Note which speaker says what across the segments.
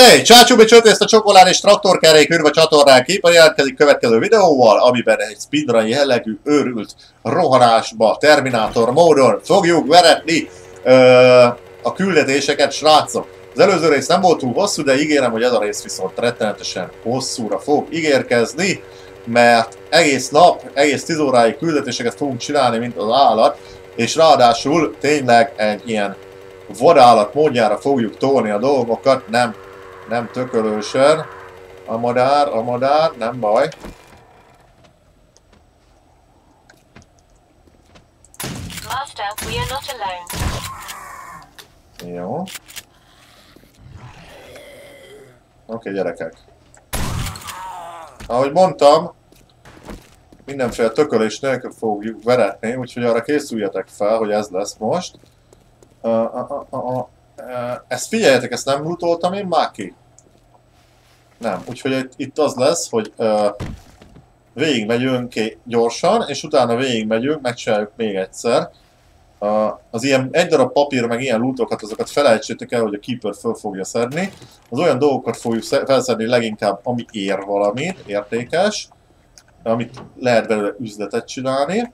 Speaker 1: Olé! Csácsú becsölt ezt a csokoládé és traktorkerék űrve csatornán képen jelentkezik következő videóval, amiben egy speedrun jellegű őrült rohanásba, Terminátor módon fogjuk veretni ö, a küldetéseket, srácok. Az előző rész nem volt túl hosszú, de ígérem, hogy ez a rész viszont rettenetesen hosszúra fog ígérkezni, mert egész nap, egész 10 óráig küldetéseket fogunk csinálni, mint az állat, és ráadásul tényleg egy ilyen vadállat módjára fogjuk tolni a dolgokat, nem, nem tökölősen. A madár, a madár, nem baj.
Speaker 2: Master, we are not alone.
Speaker 1: Jó. Oké, gyerekek. Ahogy mondtam, mindenféle tökölés nélkül fogjuk veretni, úgyhogy arra készüljetek fel, hogy ez lesz most. Uh, uh, uh, uh, ezt figyeljetek, ezt nem lootoltam én már ki? Nem, úgyhogy itt, az lesz, hogy uh, végigmegyünk gyorsan, és utána végigmegyünk, megcsináljuk még egyszer. Uh, az ilyen egy darab papír, meg ilyen lootokat, azokat felejtsétek el, hogy a Keeper föl fogja szedni. Az olyan dolgokat fogjuk felszedni leginkább, ami ér valamit, értékes, amit lehet belőle üzletet csinálni.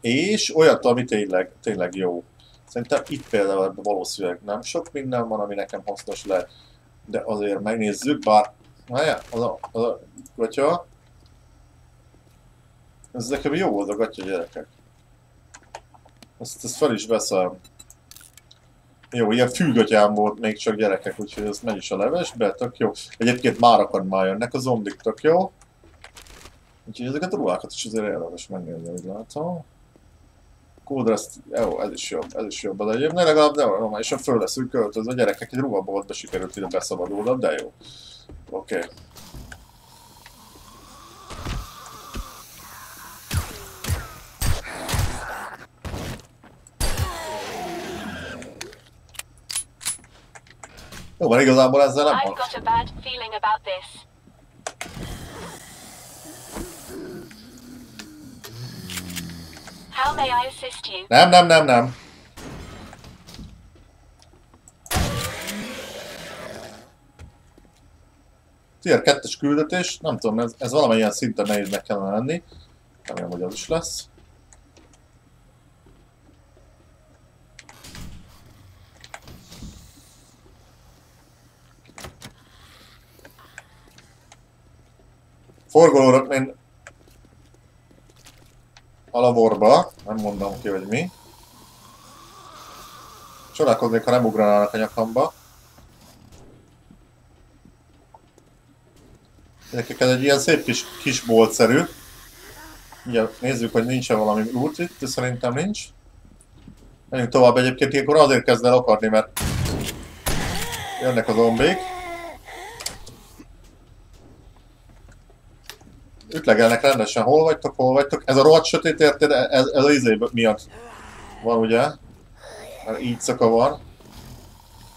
Speaker 1: És olyat, ami tényleg, tényleg jó. Szerintem itt például valószínűleg nem sok minden van, ami nekem hasznos lehet, de azért megnézzük, bár az a, az a gatya, ez nekem jó volt a gatya gyerekek. Ezt, ezt fel is veszem. Jó, ilyen fűgatyám volt még csak gyerekek, úgyhogy ez megy is a levesbe, tök jó. Egyébként már akad már jönnek a zombik, tök jó. Úgyhogy ezeket a ruhákat is azért érdemes megnézni, hogy látom. Kódra ezt, jó, ez is jobb, ez is jobb, de egyébként legalább nem normálisan föl leszünk költözve, a gyerekek egy ruhaboltba sikerült ide beszabadulnom, de jó. Oké. Okay. Jó, mert igazából ezzel nem van.
Speaker 2: got a bad feeling about this. How may I assist you?
Speaker 1: Nem, nem, nem, nem. Tier 2-es küldetés, nem tudom, ez, ez valamilyen szinten nehéznek kellene lenni. Remélem, hogy az is lesz. Forgolóra én a laborba, nem mondom ki, hogy mi. Csodálkoznék, ha nem ugranának a nyakamba. Gyerekek, ez egy ilyen szép kis, kis boltszerű. Ugye nézzük, hogy nincs-e valami loot itt, de szerintem nincs. Menjünk tovább egyébként, ilyenkor azért kezd el akadni, mert jönnek a zombék. Ütlegelnek rendesen, hol vagytok, hol vagytok. Ez a rohadt sötét érted, ez, ez az izé miatt van ugye? Mert így szaka van.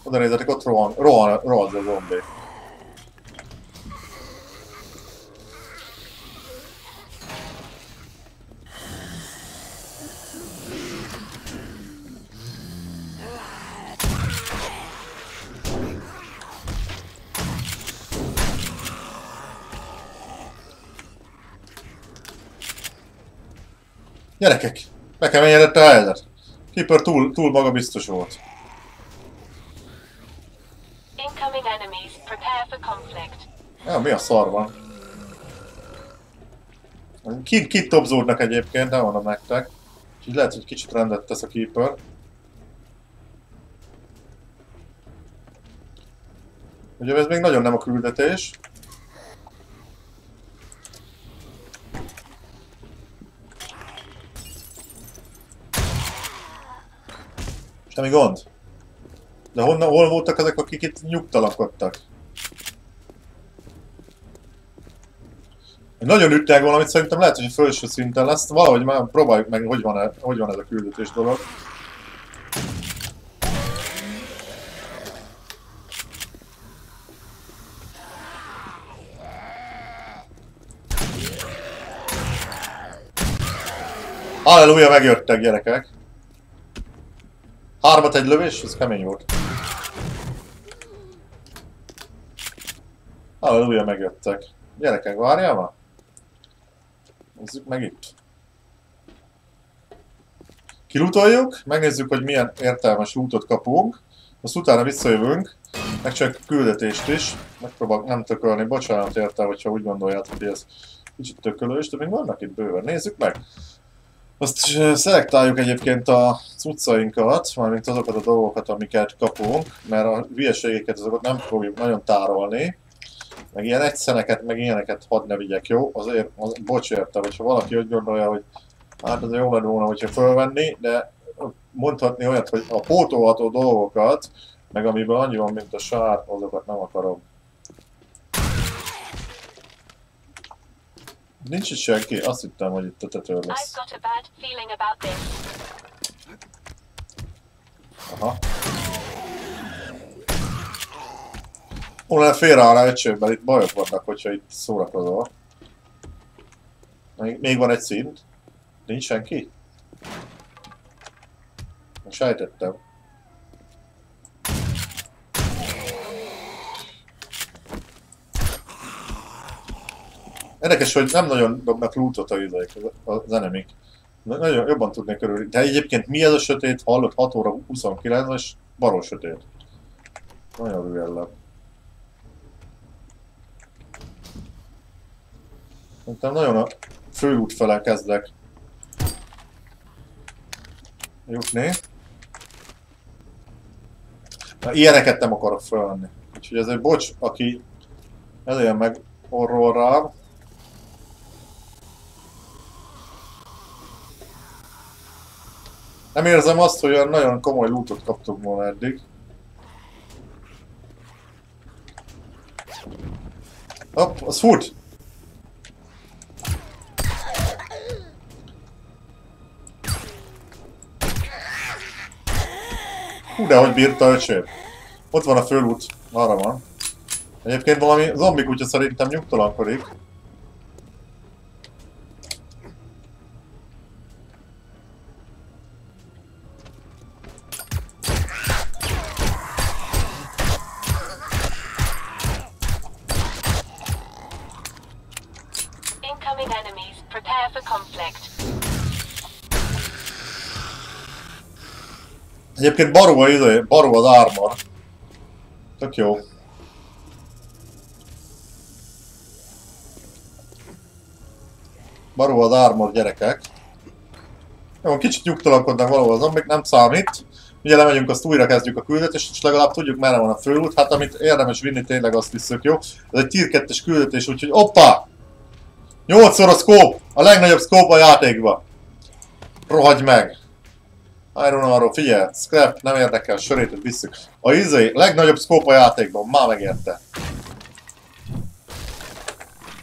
Speaker 1: Oda nézzetek, ott rohan, rohan, rohan a zombi. Gyerekek, bekeményedett a helyzet. Keeper túl, túl magabiztos volt.
Speaker 2: Incoming enemies. Prepare for conflict.
Speaker 1: Ja, mi a szar van? Kint, kint topzódnak egyébként, nem mondom nektek. Úgyhogy lehet, hogy kicsit rendet tesz a Keeper. Ugye ez még nagyon nem a küldetés. Semmi gond. De honnan, hol voltak ezek, akik itt nyugtalankodtak? Nagyon üttek valamit, szerintem lehet, hogy felső szinten lesz. Valahogy már próbáljuk meg, hogy van, -e, hogy van ez a küldetés dolog. Halleluja, megjöttek gyerekek. Hármat egy lövés, ez kemény volt. Halleluja, megjöttek. Gyerekek, várjál ma? Nézzük meg itt. Kilutoljuk, megnézzük, hogy milyen értelmes útot kapunk. Azt utána visszajövünk, megcsináljuk a küldetést is. Megpróbálok nem tökölni, bocsánat érte, hogyha úgy gondoljátok, hogy ez kicsit tökölős, de még vannak itt bőven. Nézzük meg! Azt ö, szelektáljuk egyébként a cuccainkat, mármint azokat a dolgokat, amiket kapunk, mert a hülyeségeket azokat nem fogjuk nagyon tárolni. Meg ilyen egyszeneket, meg ilyeneket hadd ne vigyek, jó? Azért, az, bocs érte, hogyha valaki úgy gondolja, hogy hát az jó lett volna, hogyha fölvenni, de mondhatni olyat, hogy a pótolható dolgokat, meg amiben annyi van, mint a sár, azokat nem akarom. Nincs itt senki, azt hittem, hogy itt a tető lesz. Aha. Hol félreáll rá öcsőben, itt bajok vannak, hogyha itt szórakozol. Még, még van egy szint. Nincs senki? Sejtettem. Érdekes, hogy nem nagyon dobnak lootot a izék, az- enemik. Na- Nagyon jobban tudnék örülni. De egyébként mi ez a sötét? Hallott 6 óra 29 és barom sötét. Nagyon rüellem. Szerintem nagyon a főút fele kezdek jutni. Na, ilyeneket nem akarok felvenni. Úgyhogy ez egy bocs, aki előjön meg orról. Nem érzem azt, hogy olyan nagyon komoly lootot kaptunk volna eddig. Hopp, az fut! Hú, de hogy bírta öcsét. Ott van a fölút, arra van. Egyébként valami zombi kutya szerintem nyugtalankodik.
Speaker 2: Incoming enemies. Prepare for conflict.
Speaker 1: Egyébként baró a idő, baró az armor. Tök jó. Baró az armor gyerekek. Jó, kicsit nyugtalankodnak valahol az zombik, nem számít. Ugye lemegyünk, azt újra kezdjük a küldetést, és legalább tudjuk merre van a főút. Hát amit érdemes vinni, tényleg azt visszük, jó? Ez egy tier 2 küldetés, úgyhogy oppá! 8 a scope! A legnagyobb scope a játékban! Rohagy meg! Iron arról figyelj, scrap, nem érdekel, sörétet visszük. A izé, legnagyobb scope a játékban, már megérte.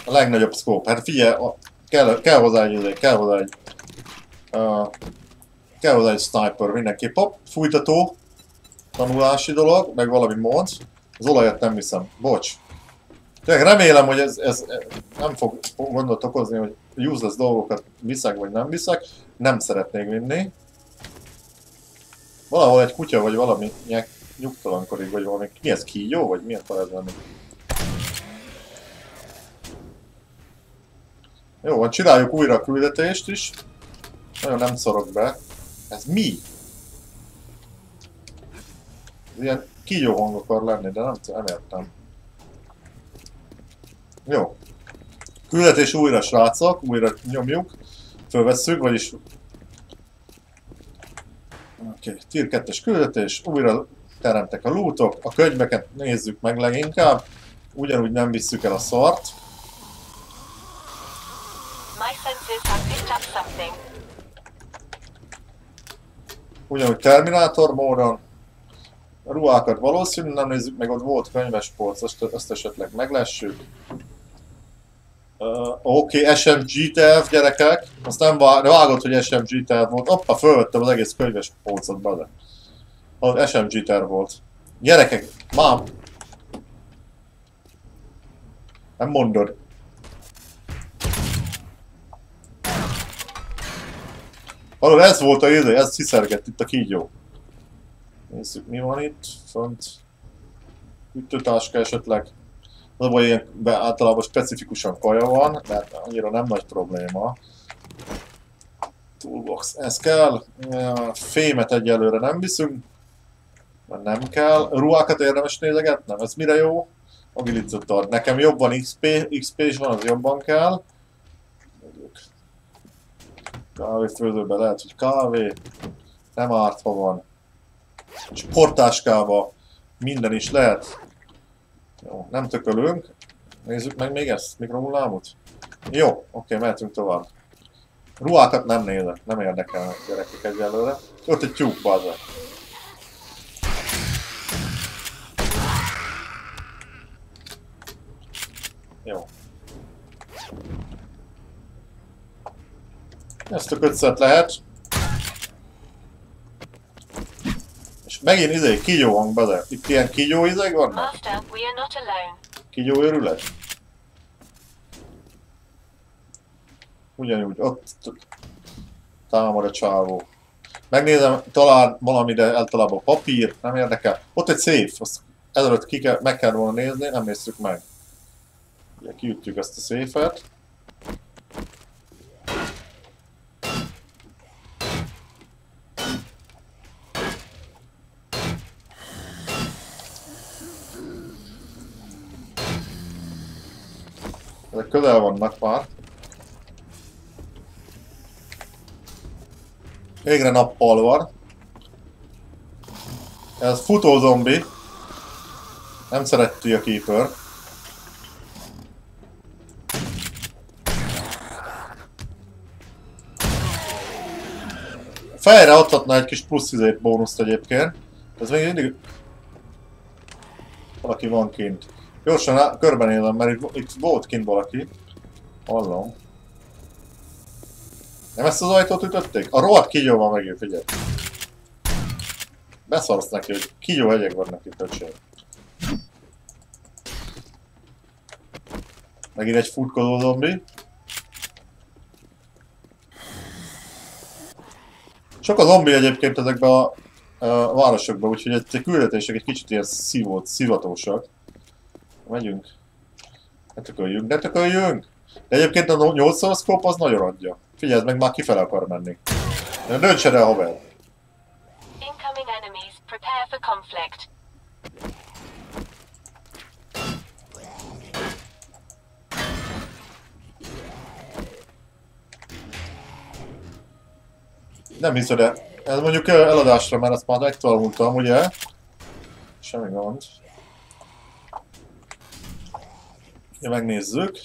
Speaker 1: A legnagyobb scope, hát figyelj, a, kell, kell hozzá egy izé, kell hozzá egy... Uh, kell hozzá egy sniper mindenképp. Hopp, fújtató, tanulási dolog, meg valami mod. Az olajat nem viszem, bocs. Tényleg remélem, hogy ez, ez nem fog gondot okozni, hogy useless dolgokat viszek vagy nem viszek. Nem szeretnék vinni. Valahol egy kutya vagy valami nyek, nyugtalankodik, vagy valami... Mi ez, kígyó? Vagy fal ez lenni? Jó, van, csináljuk újra a küldetést is. Nagyon nem szorok be. Ez mi? Ez ilyen kígyó hang akar lenni, de nem, nem értem. Jó. Küldetés újra, srácok, újra nyomjuk. Fölvesszük, vagyis Oké, okay. tier 2-es küldetés, újra teremtek a lootok, a könyveket nézzük meg leginkább, ugyanúgy nem visszük el a szart. Ugyanúgy Terminátor módon. A ruhákat valószínűleg nem nézzük meg, ott volt könyves polc, azt, azt esetleg meglessük. Uh, Oké, okay, SMG terv, gyerekek. Azt nem vá- vágott, hogy SMG terv volt. Oppa, fölvettem az egész könyves polcot bele. Az SMG terv volt. Gyerekek, mám! Nem mondod. Hallod, ez volt a idő, ez sziszergett itt a kígyó. Nézzük, mi van itt, fönt. Ütőtáska esetleg. Az a baj, ilyenben általában specifikusan kaja van, de hát annyira nem nagy probléma. Toolbox, ez kell. Fémet egyelőre nem viszünk, mert nem kell. Ruhákat érdemes nézegetnem, ez mire jó? Agilitzot ad. Nekem jobban XP, XP is van, az jobban kell. Kávéfőzőben lehet, hogy kávé. Nem árt, ha van. Sportáskába minden is lehet. Jó, nem tökölünk. Nézzük meg még ezt, mikrohullámot. Jó, oké, mehetünk tovább. Ruhákat nem nézek, nem érdekelnek gyerekek egyelőre. Ott egy tyúk, bazza. Jó. Ezt ötszet lehet. Megint izé, kígyó hang bele. Itt ilyen kígyó izék vannak? Kígyó őrület? Ugyanúgy, ott támad a csávó. Megnézem, talán valami, de általában papír, nem érdekel. Ott egy széf, azt előtt ki kell, meg kell volna nézni, nem néztük meg. Ugye kiütjük ezt a széfet. Közel vannak már. Végre nappal van. Ez futó zombi. Nem szereti a keeper. Fejre adhatna egy kis plusz izét bónuszt egyébként. Ez még mindig... Valaki van kint. Gyorsan á- körbenézem, mert itt, itt volt kint valaki. Hallom. Nem ezt az ajtót ütötték? A rohadt kígyó van megint, figyelj. Beszarsz neki, hogy kígyó hegyek vannak itt, öcsém. Megint egy futkodó zombi. Sok a zombi egyébként ezekben a, a városokban, úgyhogy egy küldetések egy kicsit ilyen szívót, szivatósak. Megyünk. Ne tököljünk, ne tököljünk! De egyébként a 8 szkóp az nagyon adja. Figyelj, ez meg már kifele akar menni. De Dönts erre, haver!
Speaker 2: Incoming enemies, prepare for conflict.
Speaker 1: Nem hiszed de Ez mondjuk eladásra, mert ezt már megtanultam, ugye? Semmi gond. Ja, megnézzük.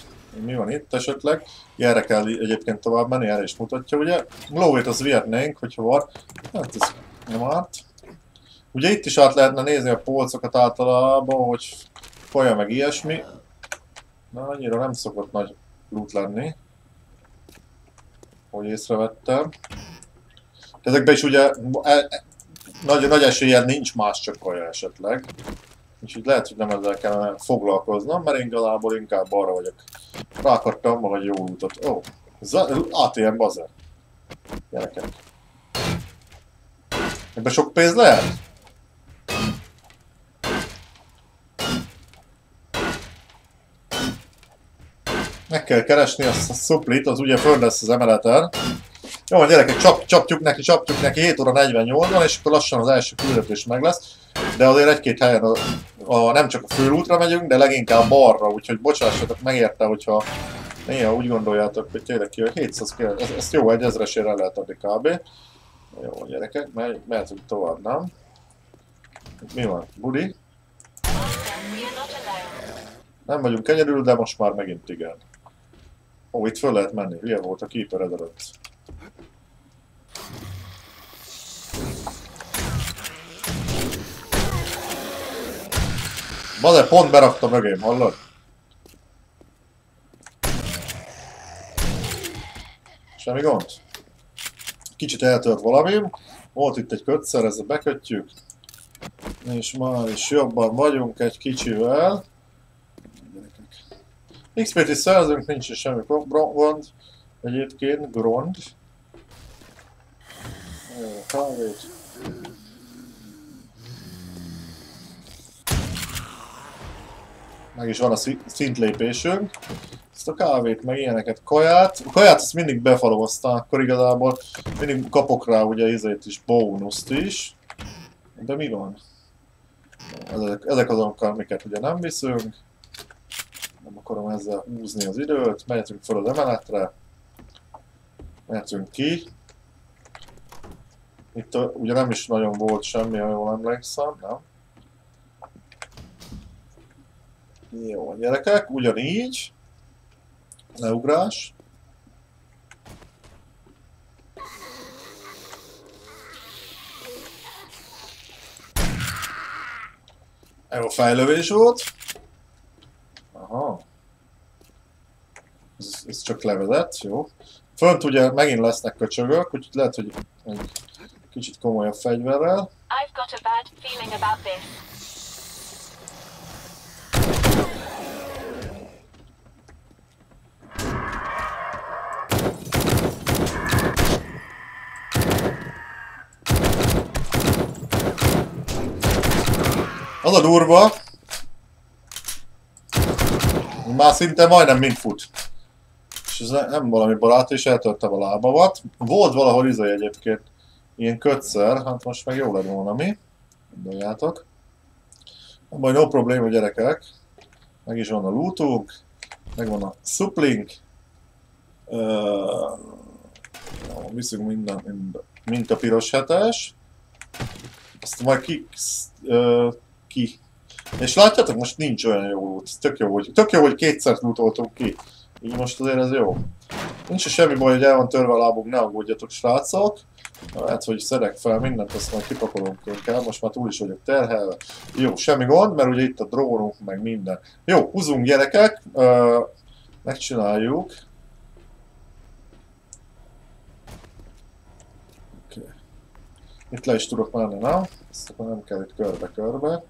Speaker 1: Mi van itt esetleg? Erre kell egyébként tovább menni, erre is mutatja, ugye? Glowét az vihetnénk, hogyha van. Hát ez nem árt. Ugye itt is át lehetne nézni a polcokat általában, hogy folya meg ilyesmi. Na, annyira nem szokott nagy loot lenni. Hogy észrevettem. Ezekben is ugye e, e, nagy, nagy eséllyel nincs más, csak kaja esetleg. Úgyhogy lehet, hogy nem ezzel kellene foglalkoznom, mert én igazából inkább arra vagyok. Rá akartam valahogy jó útot. Ó, oh, ATM bazer. Gyerekek. Ebben sok pénz lehet? Meg kell keresni azt a szuplit, az ugye föl lesz az emeleten. Jó, van gyerekek, csap, csapjuk neki, csapjuk neki, 7 óra 48 van, és akkor lassan az első küldetés meg lesz. De azért egy-két helyen a, a, nem csak a főútra megyünk, de leginkább balra, úgyhogy bocsássatok meg érte, hogyha néha úgy gondoljátok, hogy tényleg ki, hogy 700 kell, ezt, ezt jó, egy ezresére el lehet adni kb. Jó, gyerekek, megy, mehetünk tovább, nem? Mi van? Budi? Nem vagyunk kenyerül, de most már megint igen. Ó, itt föl lehet menni, hülye volt a keeper előtt. Baze, pont berakta mögém, hallod? Semmi gond? Kicsit eltört valami. Volt itt egy kötszer, ezzel bekötjük. És már is jobban vagyunk egy kicsivel. XP-t is szerzünk, nincs is semmi gond. Egyébként, grond. Kávét. Meg is van a szi- szintlépésünk. Ezt a kávét, meg ilyeneket, kaját. A kaját azt mindig befaloztam, akkor igazából mindig kapok rá ugye izét is, bónuszt is. De mi van? Ezek, ezek azok, amiket ugye nem viszünk. Nem akarom ezzel húzni az időt. Mehetünk fel az emeletre. Mehetünk ki. Itt ugye nem is nagyon volt semmi, ha jól emlékszem, nem? Jó, gyerekek, ugyanígy. Leugrás. Jó fejlövés volt. Aha. Ez, ez csak levezet, jó. Fönt ugye megint lesznek köcsögök, úgyhogy lehet, hogy egy kicsit komolyabb fegyverrel.
Speaker 2: I've got a bad feeling about this.
Speaker 1: A durva. Már szinte majdnem mind fut. És ez nem valami barát, és eltörtem a lábamat. Volt valahol izai egyébként ilyen kötszer, hát most meg jó lett volna mi. Gondoljátok. Majd no probléma gyerekek. Meg is van a lootunk. Meg van a suplink. Uh, viszünk minden, minden, mint a piros hetes. Azt majd ki, uh, ki. És látjátok, most nincs olyan jó út. Tök jó, hogy, tök jó, hogy kétszer lootoltunk ki. Így most azért ez jó. Nincs semmi baj, hogy el van törve a lábunk, ne aggódjatok srácok. Hát, hogy szedek fel mindent, azt majd kipakolunk inkább, most már túl is vagyok terhelve. Jó, semmi gond, mert ugye itt a drónunk, meg minden. Jó, húzunk gyerekek, uh, megcsináljuk. Okay. Itt le is tudok menni, nem? Ezt nem kell itt körbe-körbe.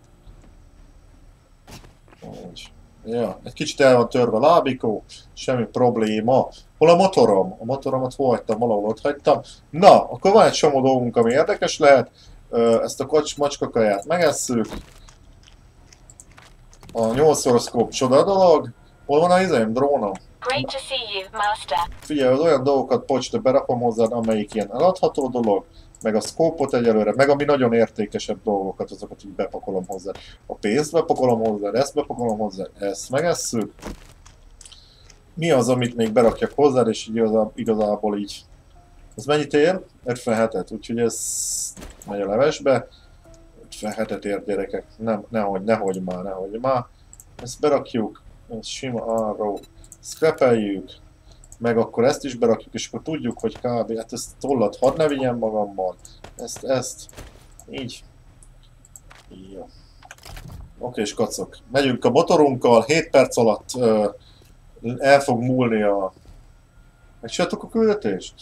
Speaker 1: Úgy. Ja, egy kicsit el van törve a lábikó, semmi probléma. Hol a motorom? A motoromat hol hagytam? Valahol ott hagytam. Na, akkor van egy csomó dolgunk, ami érdekes lehet. Ezt a kocs macskakaját megesszük. A 8 oroszkóp csoda dolog. Hol van a izém? Drónom?
Speaker 2: Great to see you, Master.
Speaker 1: Figyelj, az olyan dolgokat pocsra berakom hozzád, amelyik ilyen eladható dolog, meg a szkópot egyelőre, meg ami nagyon értékesebb dolgokat, azokat így bepakolom hozzá. A pénzt bepakolom hozzá, ezt bepakolom hozzá, ezt megesszük. Mi az, amit még berakjak hozzá, és így igazá, igazából így. Ez mennyit ér? 57-et, úgyhogy ez megy a levesbe. 57-et ér gyerekek, nem, nehogy, nehogy már, nehogy már. Ezt berakjuk, ez sima arról, scrapeljük, meg akkor ezt is berakjuk, és akkor tudjuk, hogy kb. Hát ezt tollat hadd ne vigyem magammal. Ezt, ezt. Így. Jó. Oké, és kacok. Megyünk a motorunkkal, 7 perc alatt ö, el fog múlni a... Megcsináltuk a küldetést?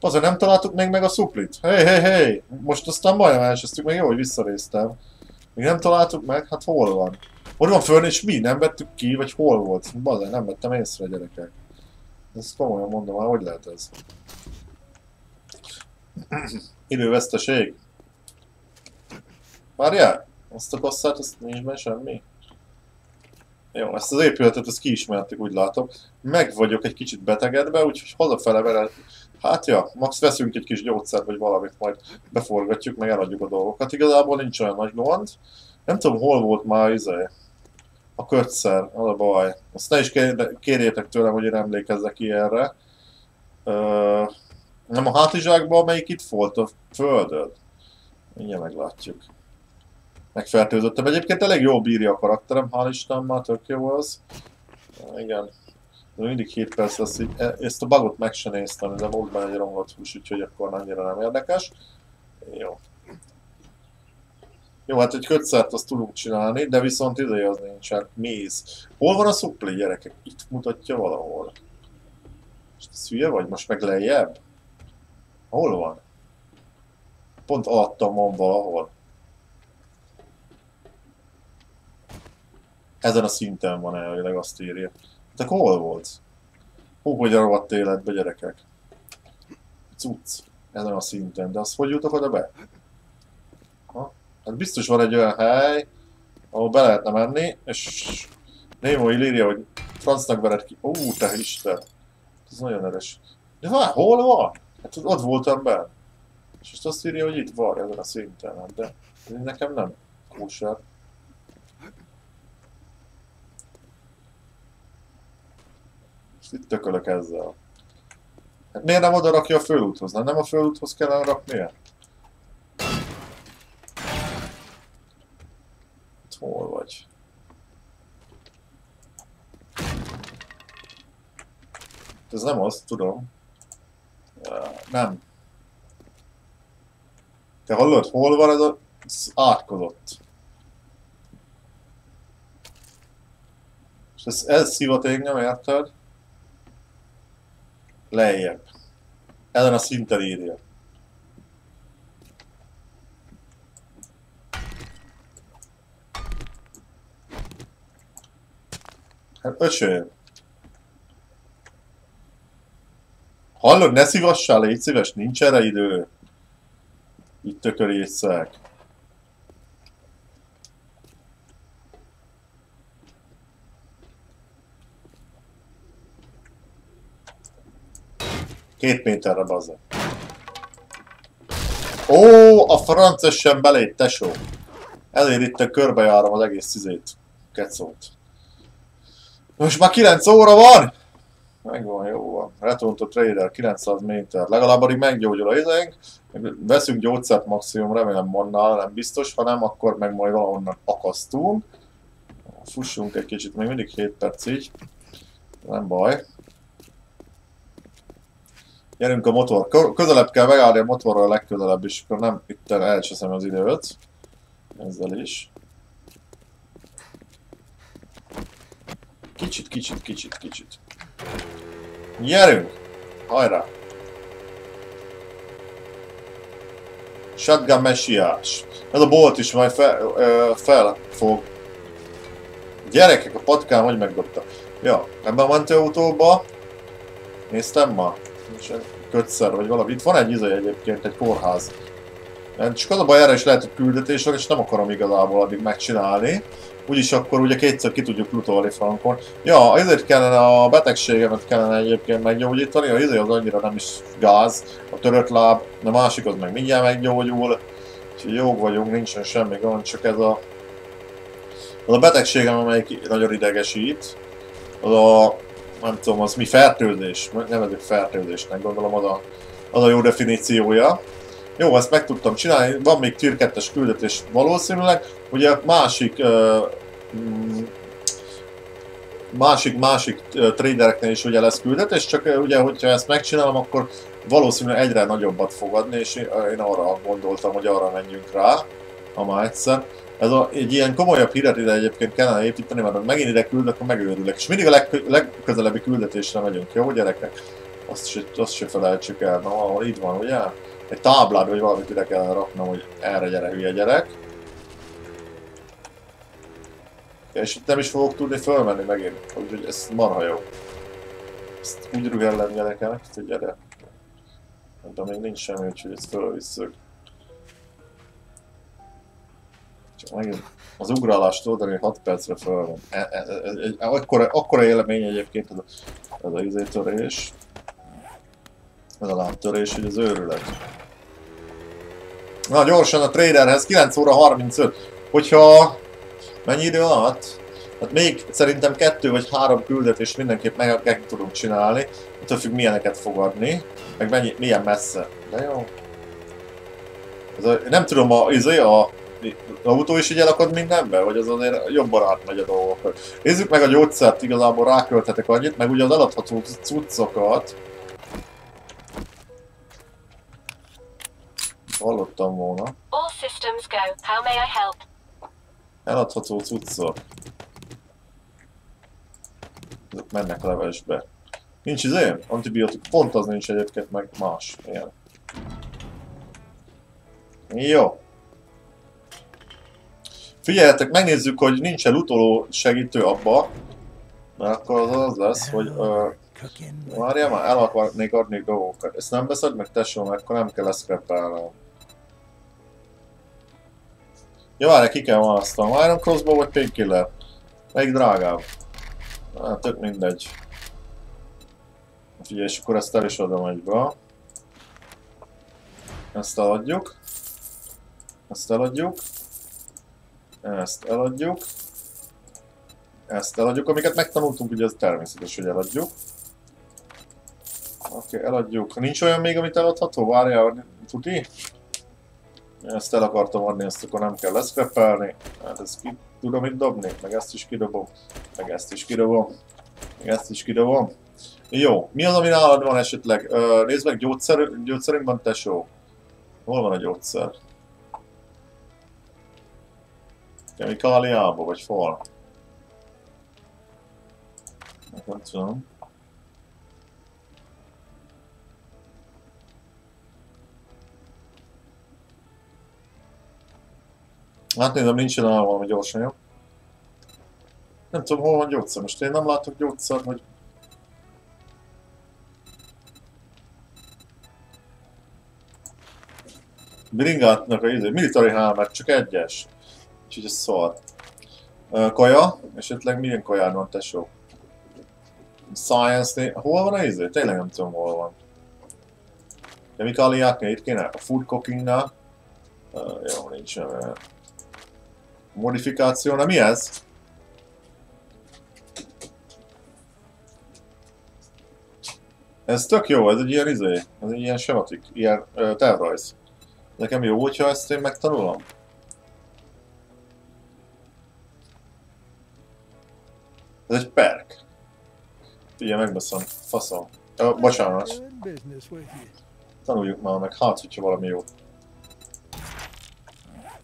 Speaker 1: Azért nem találtuk még meg a szuplit. Hé, hé, hé! Most aztán majdnem elsőztük, meg jó, hogy visszaréztem. Még nem találtuk meg? Hát hol van? Hogy van fönn, és mi? Nem vettük ki, vagy hol volt? Bazán, nem vettem észre, gyerekek. Ezt komolyan mondom, már hogy lehet ez? Időveszteség. Várjál! Azt a kasszát, azt nincs benne semmi? Jó, ezt az épületet, ezt kiismerték, úgy látom. Meg vagyok egy kicsit betegedve, úgyhogy hazafele vele... Hát ja, max veszünk egy kis gyógyszert, vagy valamit, majd beforgatjuk, meg eladjuk a dolgokat. Igazából nincs olyan nagy gond. Nem tudom, hol volt már izé, a kötszer, az a baj. Azt ne is kér- kérjétek tőlem, hogy én emlékezzek ilyenre. Ö, nem a hátizsákban, amelyik itt volt a földön. Mindjárt meglátjuk. Megfertőzöttem. Egyébként elég jól bírja a karakterem, hál' Isten, már tök jó az. Igen. De mindig 7 perc lesz így. E- Ezt a bugot meg sem néztem, de volt benne egy romlott hús, úgyhogy akkor annyira nem érdekes. Jó. Jó, hát egy kötszert azt tudunk csinálni, de viszont ide az nincsen. Méz. Hol van a szupli, gyerekek? Itt mutatja valahol. Most hülye vagy? Most meg lejjebb? Hol van? Pont alattam van valahol. Ezen a szinten van elvileg, azt írja. Hát akkor hol volt? Hú, hogy a rohadt életbe, gyerekek. Cucc. Ezen a szinten. De azt hogy jutok oda be? Hát biztos van egy olyan hely, ahol be lehetne menni, és így írja, hogy francnak vered ki. Ó, te Isten! Ez nagyon erős. De vár, hol van? Hát ott voltam be. És most azt írja, hogy itt van ezen a szinten, hát de nekem nem kóser. És itt tökölök ezzel. Hát miért nem oda rakja a fölúthoz? Nem, nem a fölúthoz kellene raknia? Itt hol vagy? Ez nem az, tudom. Nem. Te hallod, hol van ez a... Ez átkozott. És ez, ez szivatégnyom, érted? Lejjebb. Ellen a szinten írja. Hát öcsém. Hallod, ne szívassál, légy szíves, nincs erre idő. Itt tökörészek. Két méterre bazza. Ó, a frances sem belét, tesó. Ezért itt körbejárom az egész szizét. Kecót. Most már 9 óra van! Megvan, jó van. Retonto Trader, 900 méter. Legalább addig meggyógyul a izénk. Veszünk gyógyszert maximum, remélem mannál, nem biztos, ha nem, akkor meg majd valahonnan akasztunk. Fussunk egy kicsit, még mindig 7 perc így. Nem baj. Gyerünk a motor. Közelebb kell megállni a motorral legközelebb is, akkor nem itt elcseszem az időt. Ezzel is. Kicsit, kicsit, kicsit, kicsit. Gyerünk! Hajrá! Shotgun messiás. Ez a bolt is majd fel, ö, fel fog. Gyerekek, a patkám hogy megdobta. Ja, ebben a mentőautóba néztem ma. Kötszer vagy valami. Itt van egy izai egyébként, egy kórház. Csak az a baj, erre is lehet, hogy küldetés és nem akarom igazából addig megcsinálni. Úgyis akkor ugye kétszer ki tudjuk lutolni frankon. Ja, ezért kellene a betegségemet kellene egyébként meggyógyítani, a izé az annyira nem is gáz, a törött láb, a másik az meg mindjárt meggyógyul. Úgyhogy jók vagyunk, nincsen semmi gond, csak ez a... Az a betegségem, amelyik nagyon idegesít, az a... nem tudom, az mi fertőzés, nevezzük fertőzésnek, gondolom az a, az a jó definíciója. Jó, ezt meg tudtam csinálni, van még tier 2 küldetés valószínűleg. Ugye a másik uh, másik, másik uh, tradereknél is ugye lesz küldetés, csak ugye, hogyha ezt megcsinálom, akkor valószínűleg egyre nagyobbat fog adni, és én, arra gondoltam, hogy arra menjünk rá, ha már egyszer. Ez a, egy ilyen komolyabb híret ide egyébként kellene építeni, mert megint ide küld, akkor megőrülök. És mindig a leg, legközelebbi küldetésre megyünk, jó gyerekek? Azt se, azt se felejtsük el, na, ahol itt van, ugye? Egy táblát, vagy valamit ide kell raknom, hogy erre gyere, hülye gyerek. És itt nem is fogok tudni fölmenni megint, úgyhogy ez marha jó. Ezt úgy rühellem gyerekek, hogy gyere. De még nincs semmi, úgyhogy ezt fölvisszük. Csak megint az ugrálást oldani 6 percre föl van. E, e, e, e, akkora, akkora egyébként ez a, ez a izétörés. Ez a lábtörés, hogy az őrület. Na, gyorsan a traderhez, 9 óra 35. Hogyha... Mennyi idő alatt? Hát még szerintem kettő vagy három küldetés mindenképp meg, meg tudunk csinálni. Attól függ milyeneket fogadni. Meg mennyi, milyen messze. De jó. Ez a, nem tudom, a, ez a, a autó is így elakad mindenbe? Vagy az azért jobban átmegy a dolgok? Nézzük meg a gyógyszert, igazából rákölthetek annyit, meg ugye az eladható cuccokat. Hallottam volna.
Speaker 2: All systems go. How may I help?
Speaker 1: Eladható cuccok. Ezek mennek levesbe. Nincs izé? Antibiotik. Pont az nincs egyébként, meg más. Ilyen. Jó. Figyeljetek, megnézzük, hogy nincs-e utoló segítő abba. Mert akkor az az lesz, hogy... Uh, Várjál már, el akarnék adni dolgokat. Ezt nem veszed meg tesó, mert akkor nem kell leszkrepelnem. Ja, várj, ki kell választanom. Iron Crossbow vagy Painkiller? Melyik drágább? Hát, tök mindegy. Figyelj, és akkor ezt el is adom egybe. Ezt eladjuk. Ezt eladjuk. Ezt eladjuk. Ezt eladjuk, amiket megtanultunk, ugye ez természetes, hogy eladjuk. Oké, okay, eladjuk. Nincs olyan még, amit eladható? Várjál, tuti? Ezt el akartam adni, ezt akkor nem kell leszkrepelni. Hát ezt ki tudom itt dobni, meg ezt is kidobom. Meg ezt is kidobom. Meg ezt is kidobom. Jó, mi az, ami nálad van esetleg? Uh, nézd meg, gyógyszer, gyógyszerünk van, tesó. Hol van a gyógyszer? Kemikáliába, vagy fal? Nem tudom. Hát nézem, nincs nálam valami gyorsan, jó? Nem tudom, hol van gyógyszer. Most én nem látok gyógyszer, hogy... Bringátnak a izé, military helmet, csak egyes. Úgyhogy ez szar. kaja? Esetleg milyen kaján van, tesó? Science-nél... Hol van a izé? Tényleg nem tudom, hol van. Kemikáliáknél itt kéne? A food cookingnál? Uh, jó, nincs. Uh, modifikáció, na mi ez? Ez tök jó, ez egy ilyen izé, ez egy ilyen sematik, ilyen uh, tervrajz. Nekem jó, hogyha ezt én megtanulom. Ez egy perk. Figyelj, megbeszem. Faszom. Oh, bocsánat. Tanuljuk már meg, hát, hogyha valami jó.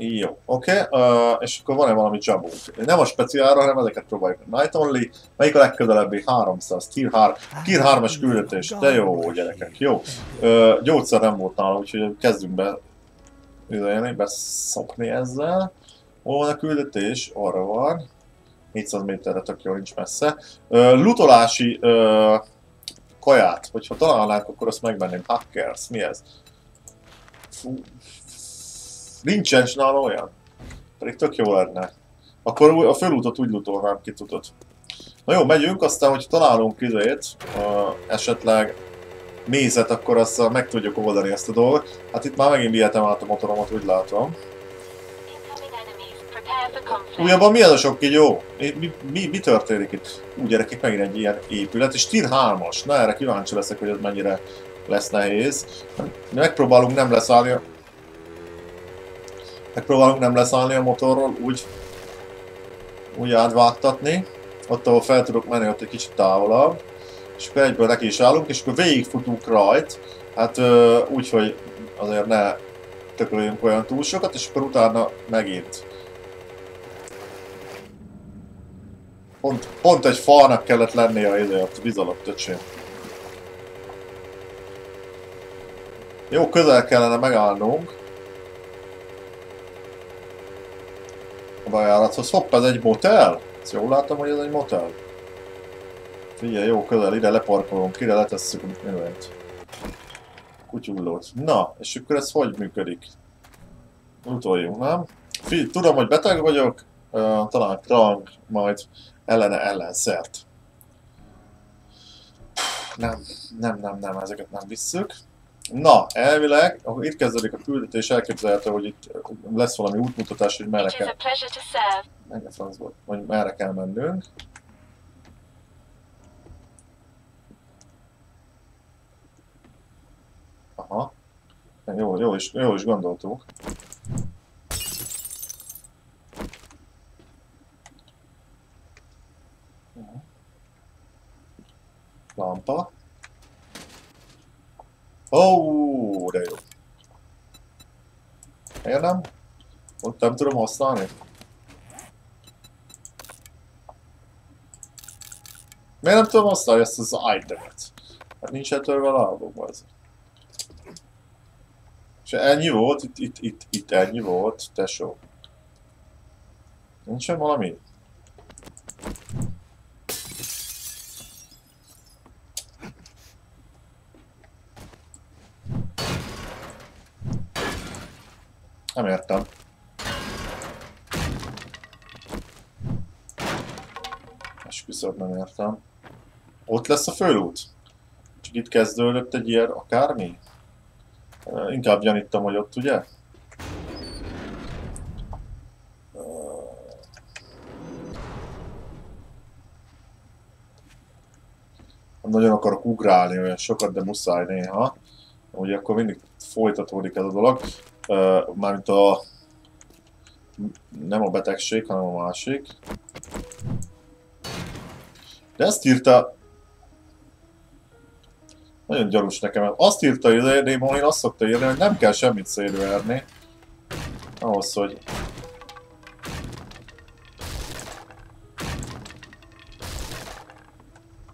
Speaker 1: Jó, oké, okay. uh, és akkor van-e valami jabunk? Nem a speciálra, hanem ezeket próbáljuk. Night Only, melyik a legközelebbi? 300, tier 3, tier 3-as küldetés, de jó gyerekek, jó. Uh, gyógyszer nem volt nálam, úgyhogy kezdjünk be üzenni, beszopni ezzel. Hol van a küldetés? Arra van. 400 méterre tök jó, nincs messze. Uh, lutolási uh, kaját, hogyha találnánk, akkor azt megvenném. Hackers, mi ez? Fú, Nincsen nála olyan. Pedig tök jó lenne. Akkor a fölútot úgy lutolnám ki, tudod. Na jó, megyünk, aztán, hogy találunk izét, esetleg mézet, akkor azt meg tudjuk oldani ezt a dolgot. Hát itt már megint vihetem át a motoromat, úgy látom. Újabban mi az a sok jó? Mi, mi, mi történik itt? Úgy gyerekek, megint egy ilyen épület, és tier 3-as. Na erre kíváncsi leszek, hogy ez mennyire lesz nehéz. Megpróbálunk nem leszállni Megpróbálunk nem leszállni a motorról, úgy, úgy átvágtatni. Ott, ahol fel tudok menni, ott egy kicsit távolabb. És akkor egyből neki is állunk, és akkor végigfutunk rajt. Hát úgy, hogy azért ne tököljünk olyan túl sokat, és akkor utána megint. Pont, pont egy falnak kellett lennie a izért, bizalott öcsém. Jó, közel kellene megállnunk. Bejárathoz. Hopp, ez egy motel? Ezt jól látom, hogy ez egy motel. Figyelj, jó, közel, ide leparkolunk, ide letesszük növényt. Kutyullót. Na, és akkor ez hogy működik? Utoljunk, nem? Figyelj, tudom, hogy beteg vagyok, uh, talán krank, majd ellene ellenszert. Nem, nem, nem, nem, ezeket nem visszük. Na, elvileg, ahol itt kezdődik a küldetés, elképzelhető, hogy itt lesz valami útmutatás, hogy merre kell... Mennyi francból, hogy merre kell mennünk. Aha. Jó, jó is, jó is gondoltuk. Lampa. Ó, de jó. Miért nem? Ott nem tudom használni? Miért nem tudom használni ezt az itemet? Hát nincs eltörve a lábom az. És ennyi volt, itt, itt, itt, itt ennyi volt, tesó. Nincsen valami? nem értem. Esküszöm, nem értem. Ott lesz a fölút? Csak itt kezdődött egy ilyen akármi? Inkább gyanítom, hogy ott, ugye? nagyon akarok ugrálni olyan sokat, de muszáj néha. Ugye akkor mindig folytatódik ez a dolog. Mármint a... Nem a betegség, hanem a másik. De ezt írta... Nagyon gyanús nekem. Azt írta Démon, én azt szokta írni, hogy nem kell semmit szélverni. Ahhoz, hogy...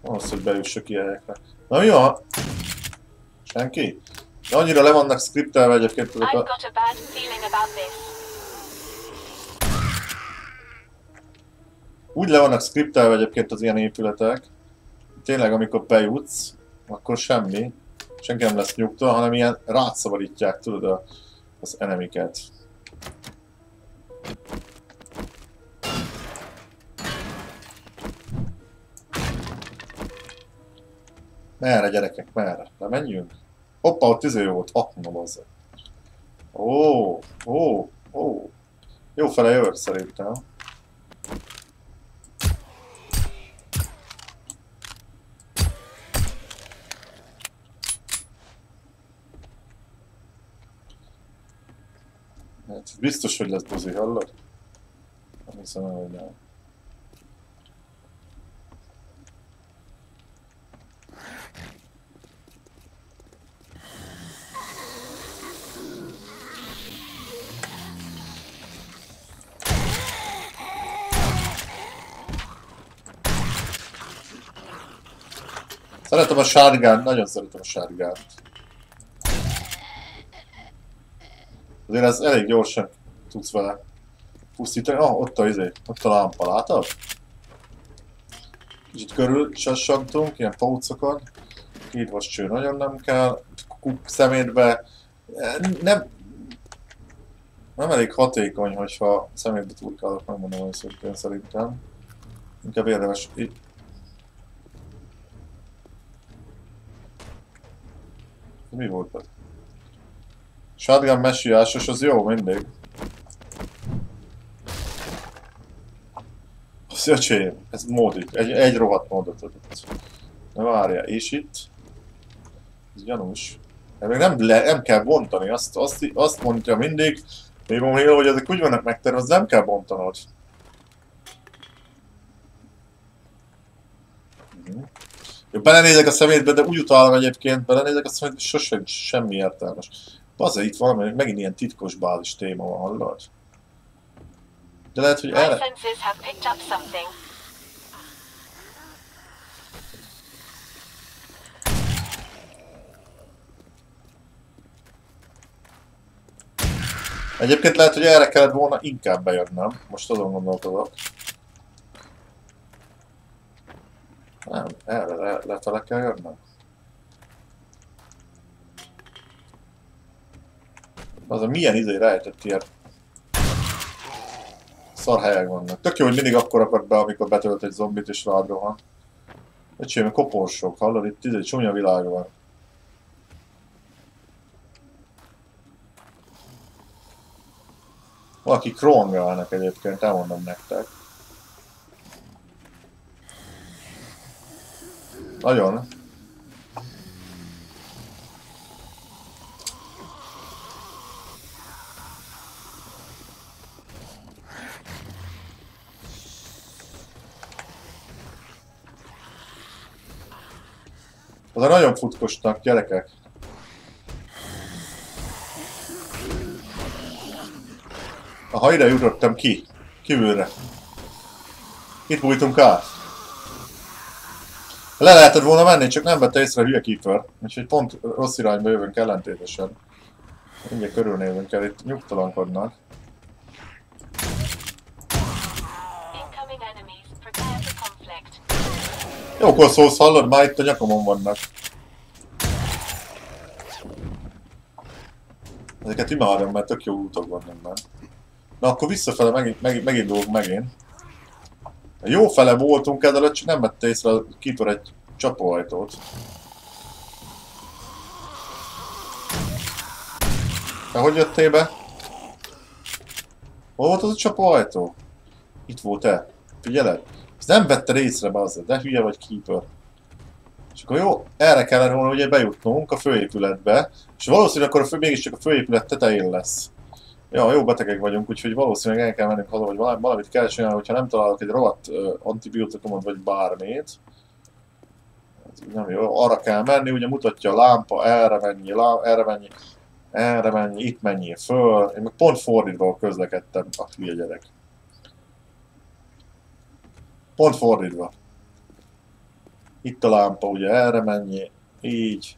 Speaker 1: Ahhoz, hogy bejussak ilyenekre. Na mi van? Senki? Annyira le vannak skriptelve egyébként ezek a... Úgy le vannak skriptelve egyébként az ilyen épületek. Tényleg, amikor bejutsz, akkor semmi. Senki nem lesz nyugta, hanem ilyen rátszabadítják, tudod, a, az enemiket. Merre gyerekek, merre? Na Hoppa, ott izé volt, aknom az. Ó, ó, ó. Jó fele jövök szerintem. Hát biztos, hogy lesz buzi, hallod? Nem hiszem hogy nem. Szeretem a sárgát, nagyon szeretem a sárgát. Azért ez elég gyorsan tudsz vele pusztítani. Ah, ott a izé, ott a lámpa, látod? Kicsit körül sassagtunk, ilyen paucokat. Két cső nagyon nem kell. Kuk szemétbe. Nem, nem elég hatékony, hogyha szemétbe turkálok, megmondom őszintén szerintem. Inkább érdemes Mi volt ez? Shotgun messiásos, az jó mindig. Az öcsém, ez módik. Egy, egy rohadt módot adott. Na várja, és itt? Ez gyanús. De még nem, le, nem kell bontani, azt, azt, azt mondja mindig, még Hill, hogy ezek úgy vannak megtervezve, nem kell bontanod. Mhm. Jó, belenézek a szemétbe, de úgy utálom egyébként, belenézek a szemétbe, sosem semmi értelmes. Baza, itt valami, megint ilyen titkos bázis téma van, hallod? De lehet, hogy erre... Egyébként lehet, hogy erre kellett volna inkább bejönnöm. Most azon gondolkodok. Nem, erre le, lefele kell jönnöm. Az a milyen izé rejtett ilyen szarhelyek vannak. Tök jó, hogy mindig akkor akad be, amikor betölt egy zombit és rád rohan. Öcsém, koporsok, hallod? Itt izé csúnya világ van. Valaki krongálnak egyébként, elmondom nektek. Nagyon. Oda nagyon futkostak, gyerekek. Aha, ide jutottam ki. Kívülre. Itt bújtunk át. Le lehetett volna menni, csak nem vette észre a hülye keeper. Úgyhogy pont rossz irányba jövünk ellentétesen. Mindjárt körülnézünk el, itt nyugtalankodnak. Jókor szólsz, hallod? Már itt a nyakomon vannak. Ezeket imádom, mert tök jó útok vannak már. Na akkor visszafele megint, megint, dolgok megint. Jó fele voltunk ezelőtt, csak nem vette észre Keeper egy csapóajtót. Te hogy jöttél be? Hol volt az a csapóajtó? Itt volt-e? Figyeled? Ezt nem vette észre, bazza, de hülye vagy Keeper. És akkor jó, erre kellene volna ugye bejutnunk a főépületbe, és valószínűleg akkor a fő, mégiscsak a főépület tetején lesz. Ja, jó betegek vagyunk, úgyhogy valószínűleg el kell mennünk haza, valami- valamit kell csinálni, hogyha nem találok egy rohadt antibiotikumot, vagy bármit. Ez nem jó, arra kell menni, ugye mutatja a lámpa, erre mennyi, lá, erre mennyi, erre mennyi, itt mennyi föl. Én meg pont fordítva közlekedtem, a hülye gyerek. Pont fordítva. Itt a lámpa, ugye erre mennyi, így.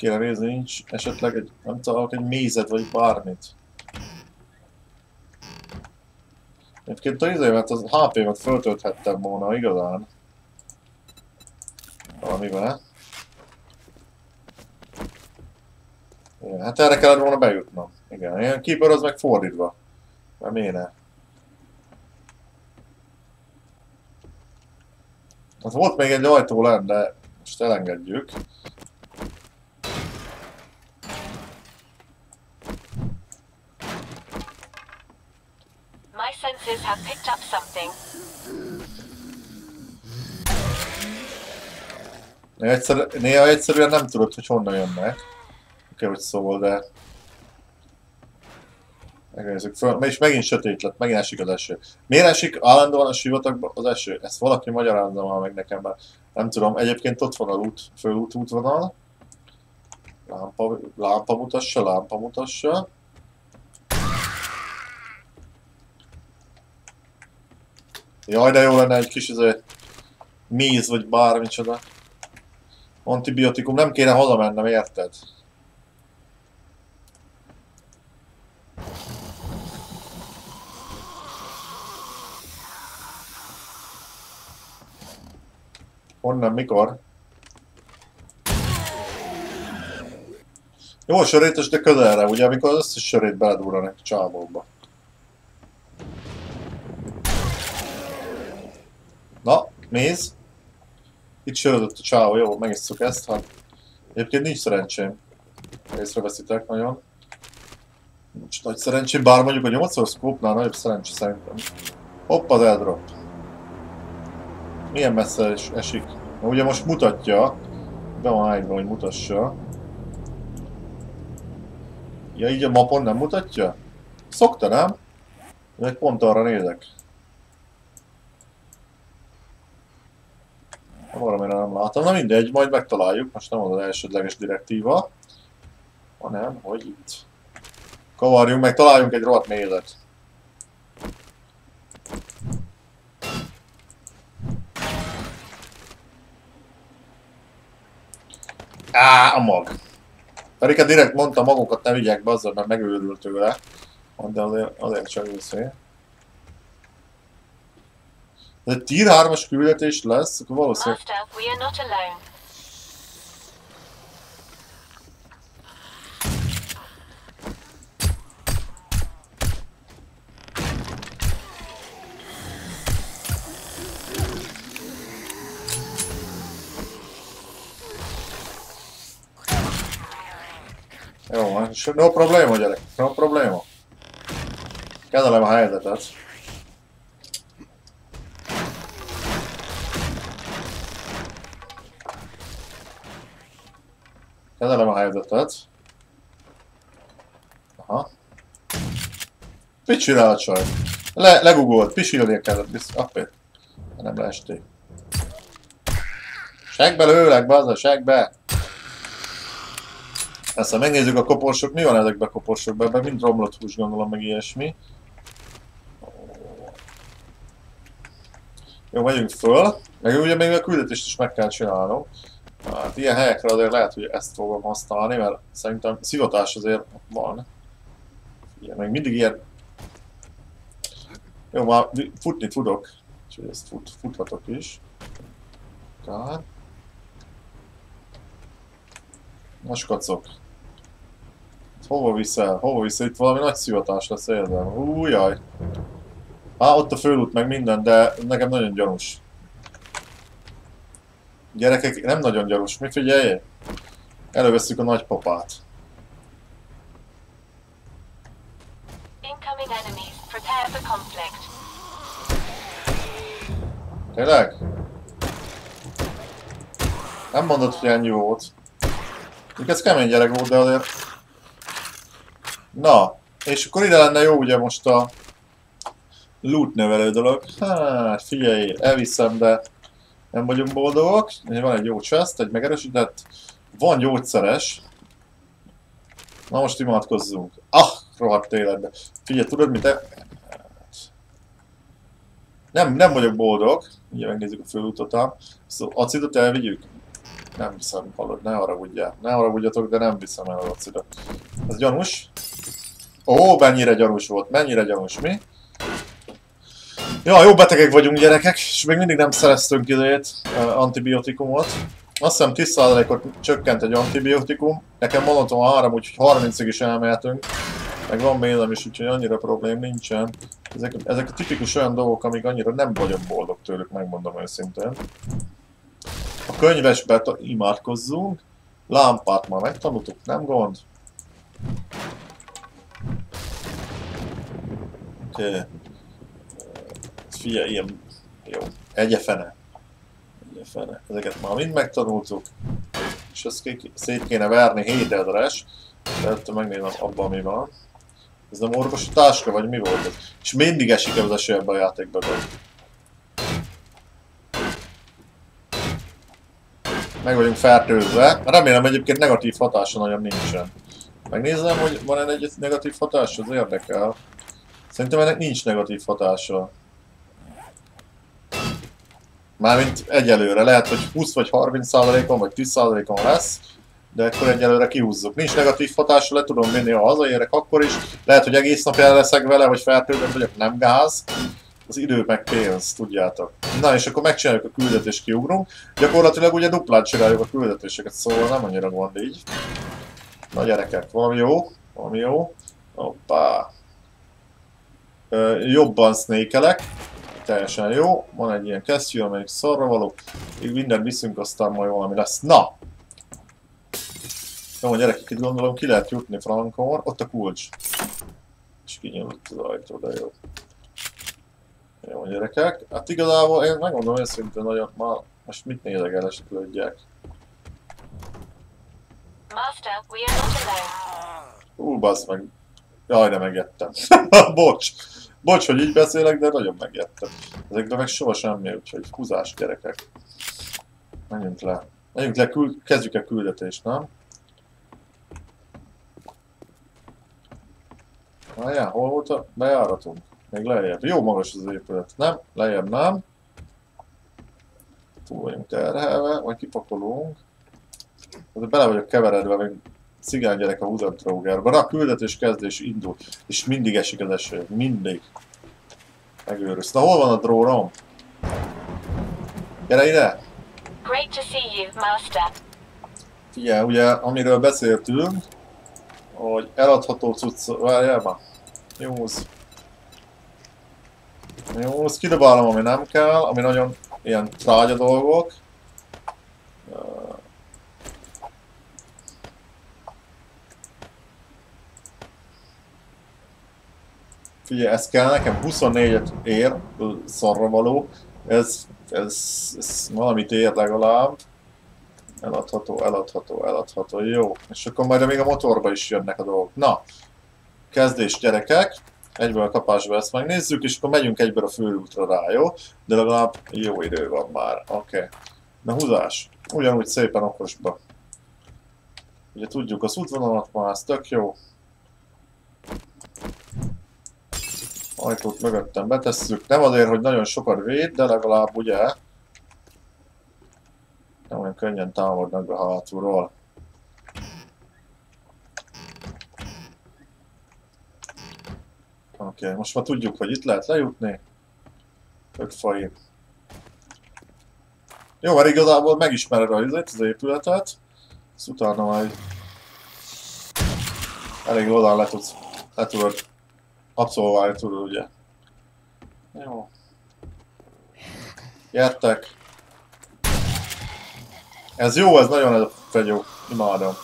Speaker 1: Kéne nézni, nincs esetleg egy, nem találok egy mézet vagy bármit. Egyébként a izémet, az HP-met föltölthettem volna igazán. Valamivel. Igen, hát erre kellett volna bejutnom. Igen, ilyen keeper az meg fordítva. Nem éne. Hát volt még egy ajtó lenne, de most elengedjük.
Speaker 2: My senses have picked up something.
Speaker 1: Egyszer, néha egyszerűen nem tudod, hogy honnan jönnek. Oké, hogy szól, de... Megnézzük föl. És megint sötét lett, megint esik az eső. Miért esik állandóan a sivatagban az eső? Ezt valaki magyarázza már meg nekem, mert nem tudom. Egyébként ott van a út, fölút útvonal. Lámpa, lámpa mutassa, lámpa mutassa. Jaj, de jó lenne egy kis izé, méz vagy bármicsoda. Antibiotikum, nem kéne hazamennem, érted? Honnan, mikor? Jó, sörétes, de közelre, ugye, amikor az összes sörét beledúranak a csávókba. Na, méz. Itt sörödött a csávó, jó, megisszuk ezt, hát egyébként nincs szerencsém. Észreveszitek nagyon. Nincs nagy szerencsém, bár mondjuk a 8 scope-nál nagyobb szerencsé szerintem. Hopp, az eldrop. Milyen messze es esik? Na, ugye most mutatja, be van állítva, hogy mutassa. Ja, így a mapon nem mutatja? Szokta, nem? Meg pont arra nézek. Valamire nem látom. Na mindegy, majd megtaláljuk. Most nem az elsődleges direktíva. Hanem, hogy itt. Kavarjunk meg, találjunk egy rohadt mézet. Á, a mag. Pedig hát direkt mondta magukat ne vigyek be azzal, mert megőrült tőle. De azért, azért csak őszé. Egy tier 3-as küldetés lesz, akkor valószínűleg... Jó. És no probléma, gyerek. No probléma. Kezelem a helyzetet. Kezelem a helyzetet. Aha. Mit csinál a csaj? Le, legugolt, pisilni kellett, biztos. Appé. Nem leesték. Segbe lőlek, bazza, segbe! Aztán megnézzük a koporsok, mi van ezekben a koporsokban, ebben mind romlott hús gondolom, meg ilyesmi. Jó, megyünk föl, meg ugye még a küldetést is meg kell csinálnom. Hát ilyen helyekre azért lehet, hogy ezt fogom használni, mert szerintem szivatás azért van. Ilyen, meg mindig ilyen... Jó, már futni tudok, úgyhogy ezt fut, futhatok is. Kár. Most kacok. Hova viszel? Hova viszel? Itt valami nagy szivatás lesz érzem. Újjaj. Á, ott a fölút meg minden, de nekem nagyon gyanús. Gyerekek, nem nagyon gyanús, mi figyelj? Előveszünk a nagypapát.
Speaker 2: Incoming enemies. Prepare for conflict.
Speaker 1: Tényleg? Nem mondod, hogy ennyi volt. Még ez kemény gyerek volt, de azért... Na, és akkor ide lenne jó ugye most a loot növelő dolog. Hát figyelj, elviszem, de nem vagyunk boldogok. Van egy jó chest, egy megerősített. Van gyógyszeres. Na most imádkozzunk. Ah, rohadt életbe. Figyelj, tudod mit? E... Nem, nem vagyok boldog. Ugye megnézzük a fölútot ám. Szóval acidot elvigyük? Nem viszem, hallod, ne haragudjál. Ne haragudjatok, de nem viszem el az acidot. Ez gyanús. Ó, mennyire gyanús volt, mennyire gyanús, mi? Ja, jó betegek vagyunk gyerekek, és még mindig nem szereztünk idejét antibiotikumot. Azt hiszem 10%-ot csökkent egy antibiotikum. Nekem monoton 3, úgyhogy 30-ig is elmehetünk. Meg van mélem is, úgyhogy annyira problém nincsen. Ezek, ezek a tipikus olyan dolgok, amik annyira nem vagyok boldog tőlük, megmondom őszintén. A könyvesbe imádkozzunk. Lámpát már megtanultuk, nem gond. Oké. Okay. Figyelj, ilyen... Jó. Egyefene. Egyefene. Ezeket már mind megtanultuk. És ezt ké szét kéne verni 7000-es. Tehát megnézem abban mi van. Ez nem orvosi táska, vagy mi volt ez? És mindig esik az eső ebben a játékban. Meg vagyunk fertőzve. Remélem egyébként negatív hatása nagyon nincsen. Megnézem, hogy van-e egy negatív hatás, az érdekel. Szerintem ennek nincs negatív hatása. Mármint egyelőre, lehet, hogy 20 vagy 30 százalékon, vagy 10 százalékon lesz, de akkor egyelőre kihúzzuk. Nincs negatív hatása, le tudom vinni, ha hazaérek akkor is. Lehet, hogy egész nap el leszek vele, hogy fertőzött vagyok, nem gáz. Az idő meg pénz, tudjátok. Na és akkor megcsináljuk a küldetést, kiugrunk. Gyakorlatilag ugye duplát csináljuk a küldetéseket, szóval nem annyira gond így. Na gyerekek, valami jó, valami jó. Hoppá. jobban snékelek teljesen jó. Van egy ilyen kesztyű, amelyik szarra való. Így mindent viszünk, aztán majd valami lesz. Na! Jó, a gyerekek, itt gondolom ki lehet jutni Frankon. Ott a kulcs. És kinyílt az ajtó, de jó. Jó, gyerekek. Hát igazából én megmondom őszintén, hogy már most mit nézek esetlődjek.
Speaker 2: Master, we are not alone.
Speaker 1: Ú, bassz meg. Jaj, de megettem. Bocs. Bocs, hogy így beszélek, de nagyon megjettem. Ezekben meg soha semmi, úgyhogy húzás gyerekek. Menjünk le. Menjünk le, küld, kezdjük a küldetést, nem? Várjál, hol volt a bejáratunk? Még lejjebb. Jó magas az épület. Nem? Lejjebb nem. Túl vagyunk terhelve, majd kipakolunk. De bele vagyok keveredve, még cigány gyerek a Hudantrógerben. A küldetés kezdés indul, és mindig esik az eső. Mindig. Megőrülsz. Na hol van a drónom? Gyere ide!
Speaker 2: Great to see you, Master.
Speaker 1: Figyelj, ugye, amiről beszéltünk, hogy eladható cucc... Várjál már. Nyúz. Nyúz, kidobálom, ami nem kell, ami nagyon ilyen trágya dolgok. Figyelj, ez kell nekem 24-et ér, szarra való. Ez, ez, ez valamit ér legalább. Eladható, eladható, eladható, jó. És akkor majd még a motorba is jönnek a dolgok. Na, kezdés gyerekek. Egyből a kapásba ezt megnézzük, és akkor megyünk egyből a főútra rá, jó? De legalább jó idő van már, oké. Okay. Na húzás. Ugyanúgy szépen okosba. Ugye tudjuk az útvonalat már, ez tök jó. Ajtót mögöttem betesszük. Nem azért, hogy nagyon sokat véd, de legalább ugye nem olyan könnyen támadnak be hátulról. Oké, okay, most már tudjuk, hogy itt lehet lejutni. Tök fai. Jó, mert igazából megismered az épületet. Ezt utána majd elég oldal le tudsz, le tudod abszolválni tudod, ugye. Jó. Gyertek. Ez jó, ez nagyon ez a fegyó. Imádom.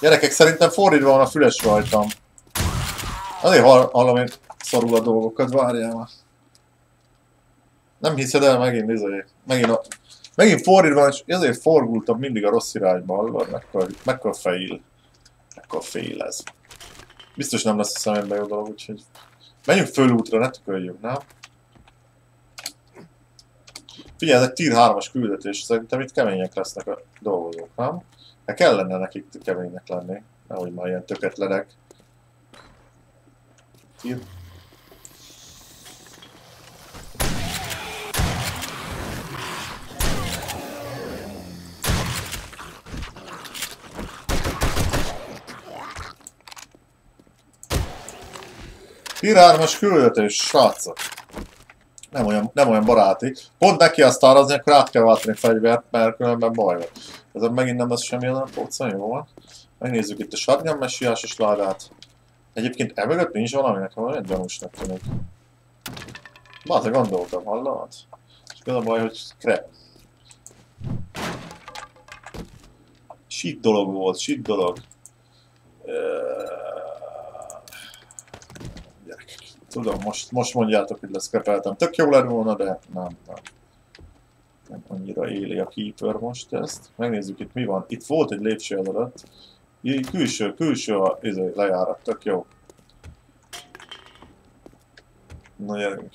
Speaker 1: Gyerekek, szerintem fordítva van a füles rajtam. Azért hall, hallom én szarul a dolgokat, várjál már. Nem hiszed el, megint izé, megint, a, megint fordítva van, és ezért forgultam mindig a rossz irányba, hallod? Mekkora, mekkora fail. Mekkora fail ez. Biztos nem lesz a szemembe jó dolog, úgyhogy... Menjünk föl útra, ne tököljünk, nem? Figyelj, ez egy tier 3-as küldetés, szerintem itt kemények lesznek a dolgozók, nem? Hát kellene nekik keménynek lenni, nehogy már ilyen töketlenek. Tier Tier 3-as küldetés, srácok. Nem olyan, nem olyan baráti. Pont neki azt árazni, akkor át kell váltani fegyvert, mert különben baj van. Ez megint nem lesz semmi nem póca, jó van. Megnézzük itt a shotgun messiásos ládát. Egyébként emögött nincs valami, nekem olyan gyanúsnak tűnik. Báze gondoltam, hallod? És az a baj, hogy crap. Shit dolog volt, shit dolog. Gyerekek, tudom, most, most mondjátok, hogy leszkrepeltem. Tök jó lett volna, de nem, nem. Nem annyira éli a Keeper most ezt. Megnézzük itt mi van. Itt volt egy lépcső előtt. Külső, külső a izé, lejárat, tök jó. Na gyerünk.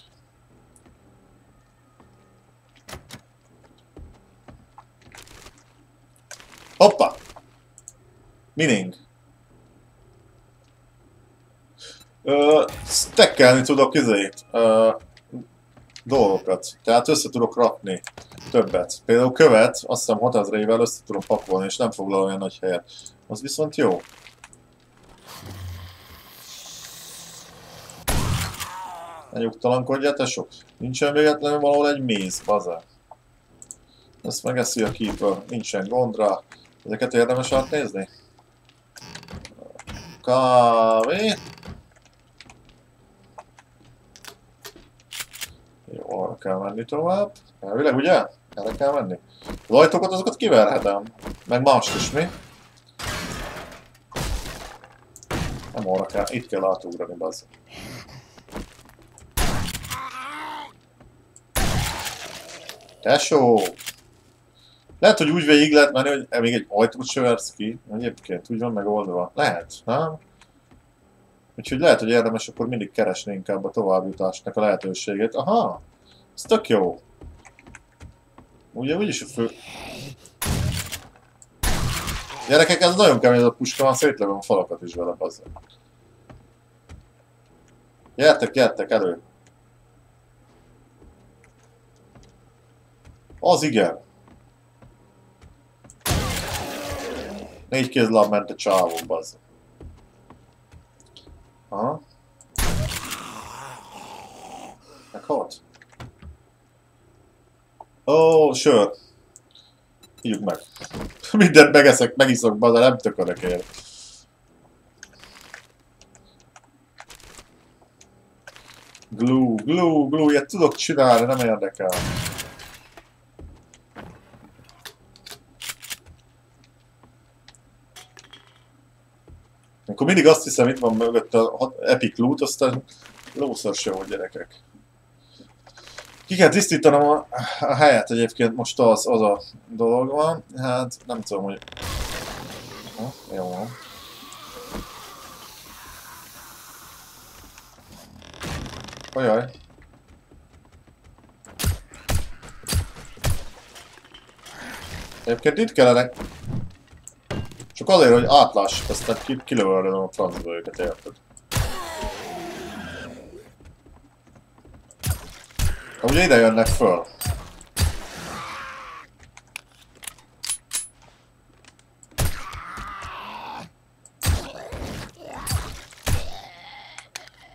Speaker 1: Hoppa! Mining. Ö, tudok izét. Ö, dolgokat. Tehát össze tudok rakni többet. Például követ, azt hiszem 6000 évvel össze tudom pakolni, és nem foglal olyan nagy helyet. Az viszont jó. Ne nyugtalankodjál, tesó. Nincsen véletlenül valahol egy méz, baza. Ezt megeszi a keeper, nincsen gond rá. Ezeket érdemes átnézni? Kávé. Arra kell menni tovább. Elvileg, ugye? Erre kell menni. Az ajtókat azokat kiverhetem. Meg mást is, mi? Nem arra kell, itt kell átugrani, bazd. Tesó! Lehet, hogy úgy végig lehet menni, hogy még egy ajtót söversz ki. Egyébként úgy van megoldva. Lehet, nem? Úgyhogy lehet, hogy érdemes akkor mindig keresni inkább a továbbjutásnak a lehetőségét. Aha! Ez tök jó. Ugye úgyis a fő... Gyerekek, ez nagyon kemény ez a puska, van szétlövöm a falakat is vele, bazzak. Gyertek, gyertek, elő! Az igen. Négy kézláb ment a csávó, bazd. Aha. Meghalt? Ó, sör. Hívjuk meg. Mindent megeszek, megiszok, de nem tökörök ér. Glue, glue, glue, ilyet tudok csinálni, nem érdekel. Akkor mindig azt hiszem, itt van mögött a Epic Loot, aztán lószor se volt gyerekek. Ki kell tisztítanom a, a helyet egyébként, most az, az a dolog van. Hát nem tudom, hogy... Ha, jó van. Ajaj. Egyébként itt kellene... Csak azért, hogy átláss, aztán kilövöldöm a francba őket, érted? Ugye ide jönnek föl.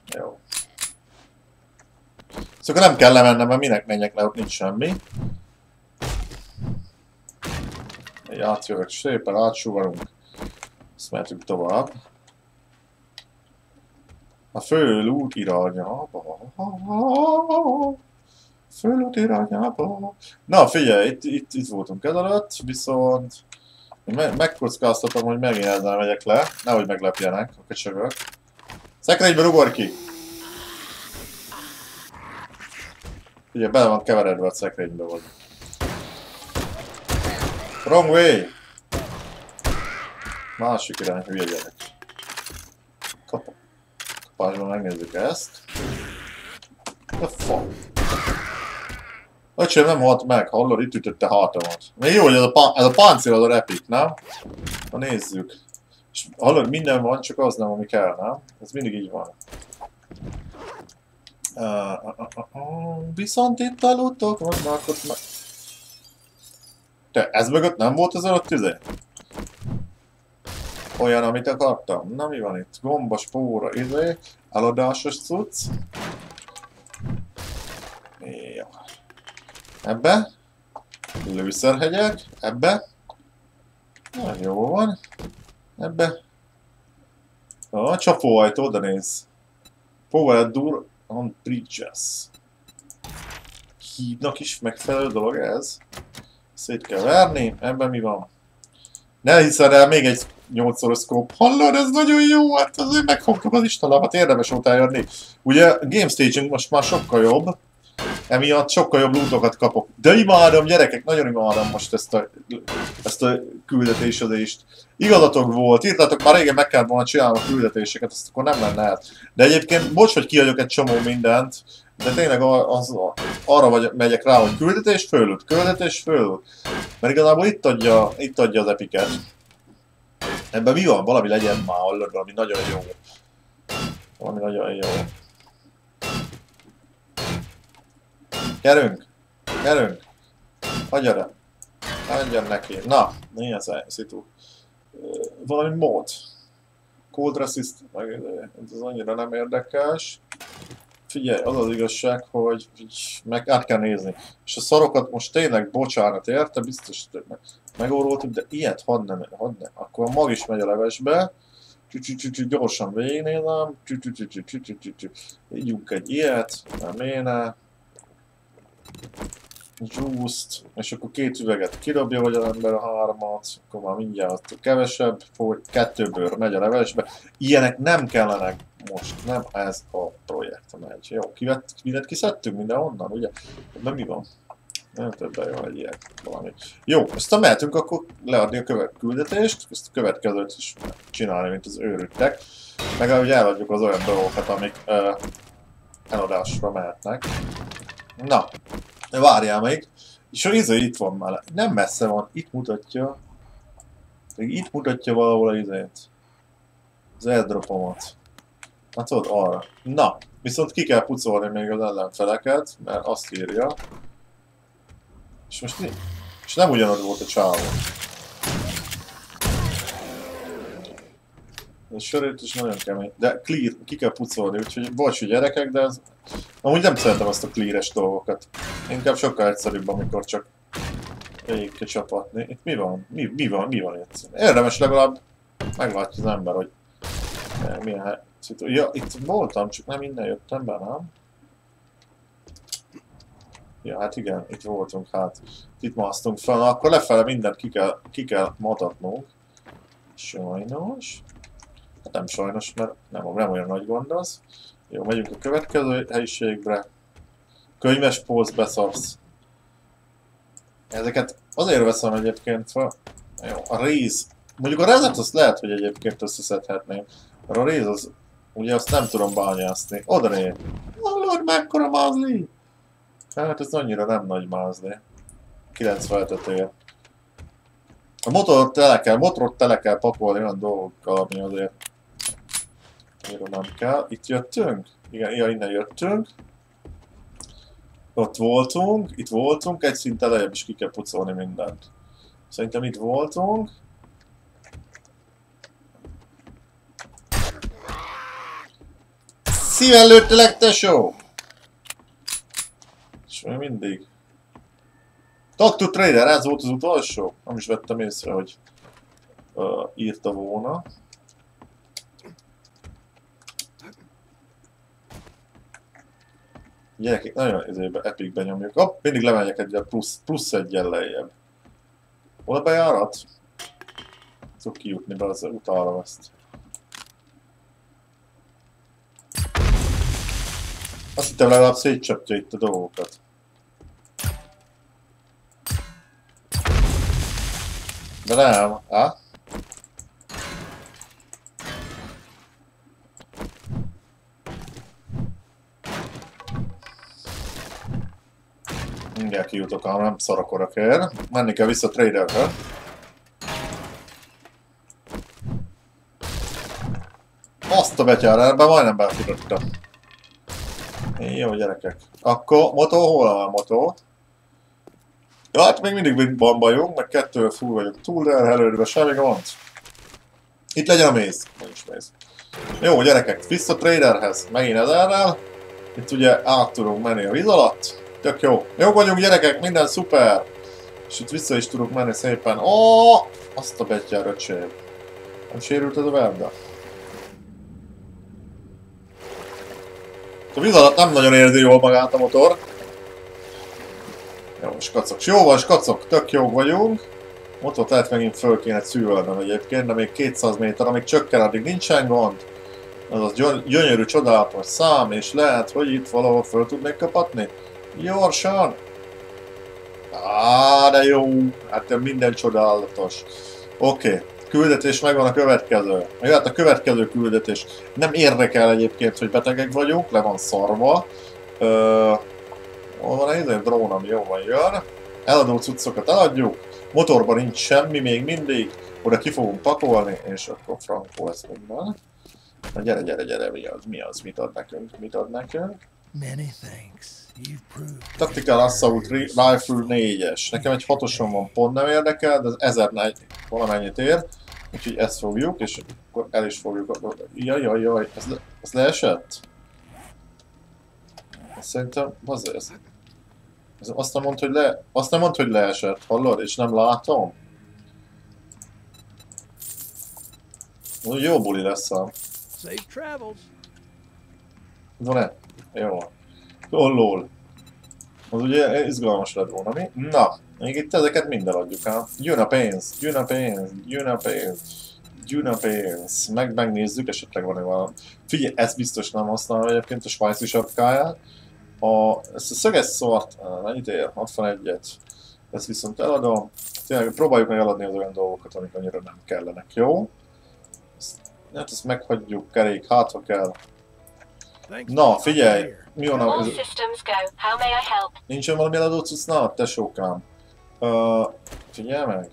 Speaker 1: Jó. Szóval nem kell lemennem, mert minek menjek le, ott nincs semmi. Egy átjövök szépen, átsugarunk. Ezt mehetünk tovább. A fölút irányába. Fölút irányába. Na figyelj, itt, itt, itt voltunk ezelőtt, viszont me megkockáztatom, hogy megint ezzel megyek le, nehogy meglepjenek a köcsögök. Szekrénybe ugor ki! Ugye bele van keveredve a szekrénybe vagy. Wrong way! Másik irány, hülye gyerek. Kap Kapásban megnézzük ezt. The fuck? Öcsém nem halt meg, hallod? Itt ütötte hátamat. Még jó, hogy ez a, pa ez a páncél az a repít, nem? Na nézzük. És hallod, minden van, csak az nem, ami kell, nem? Ez mindig így van. Uh, uh, uh, uh, viszont itt a lutok vannak ott meg... Te, ez mögött nem volt az alatt tüze? Olyan, amit akartam. Na mi van itt? Gomba, spóra, izé, eladásos cucc. Jó. Ebbe. Lőszerhegyek. Ebbe. Na, jó van. Ebbe. A csapóajtó, oda néz. Power Dur on Bridges. Hídnak is megfelelő dolog ez. Szét kell verni. Ebben mi van? Ne hiszed el, még egy 8-szoros scope. Hallod, ez nagyon jó, hát azért megfogtuk az istalámat, érdemes eljönni. Ugye game staging most már sokkal jobb, emiatt sokkal jobb lootokat kapok. De imádom, gyerekek, nagyon imádom most ezt a, ezt a küldetésezést. Igazatok volt, írtatok, már régen meg kellett volna csinálni a küldetéseket, azt akkor nem lenne át. De egyébként, bocs, hogy kiadjuk egy csomó mindent, de tényleg az, arra vagy, megyek rá, hogy küldetés, fölült, küldetés, fölült. Mert igazából itt adja, itt adja az epiket. Ebben mi van? Valami legyen már, hallod, valami nagyon jó. Valami nagyon jó. Gyerünk! Gyerünk! Hagyjad Hagyjad neki. Na, mi ez a szitu? Valami mód. Cold resist, meg ez annyira nem érdekes. Figyelj, az az igazság, hogy meg át kell nézni. És a szarokat most tényleg bocsánat érte, biztos meg, megóroltuk, de ilyet hadd nem, hadd nem. Akkor a mag is megy a levesbe. Gyorsan végignézem. Ígyunk egy ilyet, nem éne juice és akkor két üveget kirabja vagy az ember a hármat, akkor már mindjárt kevesebb, kettőből megy a levesbe. Ilyenek nem kellenek most, nem ez a projekt megy. Jó, kivett, mindent kiszedtünk mindenhonnan, ugye? De mi van? Nem többen jó egy ilyen valami. Jó, aztán mehetünk akkor leadni a követ küldetést, ezt a következőt is csinálni, mint az őrültek. Meg ahogy eladjuk az olyan dolgokat, amik uh, eladásra mehetnek. Na, várjál még. És a izé itt van már. Nem messze van. Itt mutatja. Még itt mutatja valahol az izét. Az airdropomat. Hát ott arra. Na, viszont ki kell pucolni még az ellenfeleket, mert azt írja. És most mi? És nem ugyanaz volt a csávó. A sörét is nagyon kemény. De clear, ki kell pucolni, úgyhogy bocs, gyerekek, de az... Amúgy nem szeretem azt a clear dolgokat. Inkább sokkal egyszerűbb, amikor csak végig csapatni. Itt mi van? Mi, mi van? Mi van itt? Érdemes legalább meglátja az ember, hogy milyen szitu... Ja, itt voltam, csak nem innen jöttem be, nem? Ja, hát igen, itt voltunk, hát itt másztunk fel, Na, akkor lefele mindent ki kell, ki kell matatnunk. Sajnos. Hát nem sajnos, mert nem, nem olyan nagy gond az. Jó, megyünk a következő helyiségre. Könyves póz beszarsz. Ezeket azért veszem egyébként fel. Jó, a réz. Mondjuk a rezet azt lehet, hogy egyébként összeszedhetném. Mert a réz az... Ugye azt nem tudom bányászni. Oda né. Hallod, mekkora mázli? Hát ez annyira nem nagy mázli. 90 tetője. A motor tele kell, motorot tele kell pakolni olyan dolgokkal, ami azért Miről nem kell. Itt jöttünk? Igen, ja, innen jöttünk. Ott voltunk, itt voltunk, egy szint elejebb is ki kell pucolni mindent. Szerintem itt voltunk. Szíven lőttelek, tesó! És még mindig. Talk to Trader, ez volt az utolsó. Nem is vettem észre, hogy uh, írta volna. Gyerekek, nagyon ezébe epikbe nyomjuk. Hopp, mindig lemegyek egy plusz, plusz egyen lejjebb. Hol a bejárat? Tudok kijutni be az utalra ezt. Azt hittem legalább szétcsapja itt a dolgokat. De nem, á? Mindjárt kijutok, ha nem szar a kér. Menni kell vissza a traderre. Azt a betyár, ebben majdnem belfutottam. Jó gyerekek. Akkor motó, hol van a motó? Ja, hát még mindig van bajunk, meg kettő full vagyok túl előre, semmi gond. Itt legyen a méz. Nincs méz. Jó gyerekek, vissza traderhez, megint ezerrel. Itt ugye át tudunk menni a víz alatt. Tök jó. Jó vagyunk gyerekek, minden szuper. És itt vissza is tudok menni szépen. Ó, azt a betyár öcsém. Nem sérült ez a verda? A víz alatt nem nagyon érzi jól magát a motor. Jó, skacok. Jó van, skacok, tök jó vagyunk. Motort lehet megint föl kéne szűvölnöm egyébként, de még 200 méter, amíg csökken, addig nincsen gond. Az az gyönyörű, csodálatos szám, és lehet, hogy itt valahol föl tudnék kapatni. Gyorsan! Á, de jó! Hát minden csodálatos. Oké, okay. küldetés megvan a következő. Jöhet a következő küldetés. Nem érdekel egyébként, hogy betegek vagyunk, le van szarva. Ö, hol van egy drón, ami jó van, jön. Eladó cuccokat eladjuk. Motorban nincs semmi még mindig. Oda ki fogunk pakolni, és akkor frankó lesz minden. Na gyere, gyere, gyere, mi az, mi az, mit ad nekünk, mit ad nekünk. Many thanks. Tactical Assault Rifle 4-es. Nekem egy hatoson van, pont nem érdekel, de ez 1004 valamennyit ér. Úgyhogy ezt fogjuk, és akkor el is fogjuk. Jaj, jaj, jaj, ez, le, ez leesett? Szerintem, az ez. ez azt nem mondta, hogy le, azt nem mondta, hogy leesett, hallod? És nem látom? Jó buli lesz a... Van-e? Jó. Lol, lol. Az ugye izgalmas lett volna, mi? Na, még itt ezeket minden adjuk ám. Jön a pénz, jön a pénz, jön a pénz, jön a pénz. Meg megnézzük, esetleg van-e valami. Figyelj, ezt biztos nem használom egyébként a svájci sapkáját. A, ezt a szöges szort, mennyit ér? 61-et. Ezt viszont eladom. Tényleg próbáljuk meg eladni az olyan dolgokat, amik annyira nem kellenek, jó? Ezt, hát ezt meghagyjuk, kerék, hát ha kell. Na, figyelj! Mi van a... Nincsen valami eladó cucc? Na, tesókám. Uh, figyelj meg.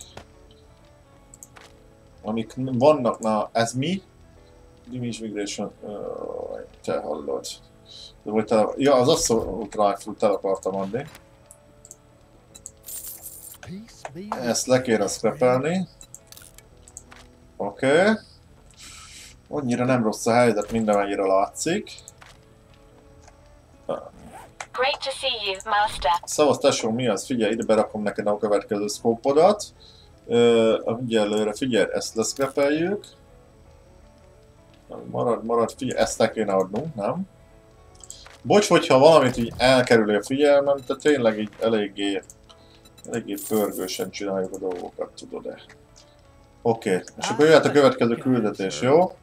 Speaker 1: Amik vannak, na, ez mi? Dimage Migration, uh, te hallod. De vagy tele... Ja, az Assault Rifle tele akartam adni. Ezt le kéne scrapelni. Oké. Okay. Annyira nem rossz a helyzet, mindenmennyire látszik. Great to see you, master. Szavasz tesó, mi az? Figyelj, ide berakom neked a következő szkópodat. Uh, egyelőre figyelj, ezt leszkepeljük. Marad, marad, figyelj, ezt ne kéne adnunk, nem? Bocs, hogyha valamit így elkerülő a figyelmem, de tényleg így eléggé, eléggé pörgősen csináljuk a dolgokat, tudod-e? Oké, okay. és akkor jöhet a következő küldetés, jó?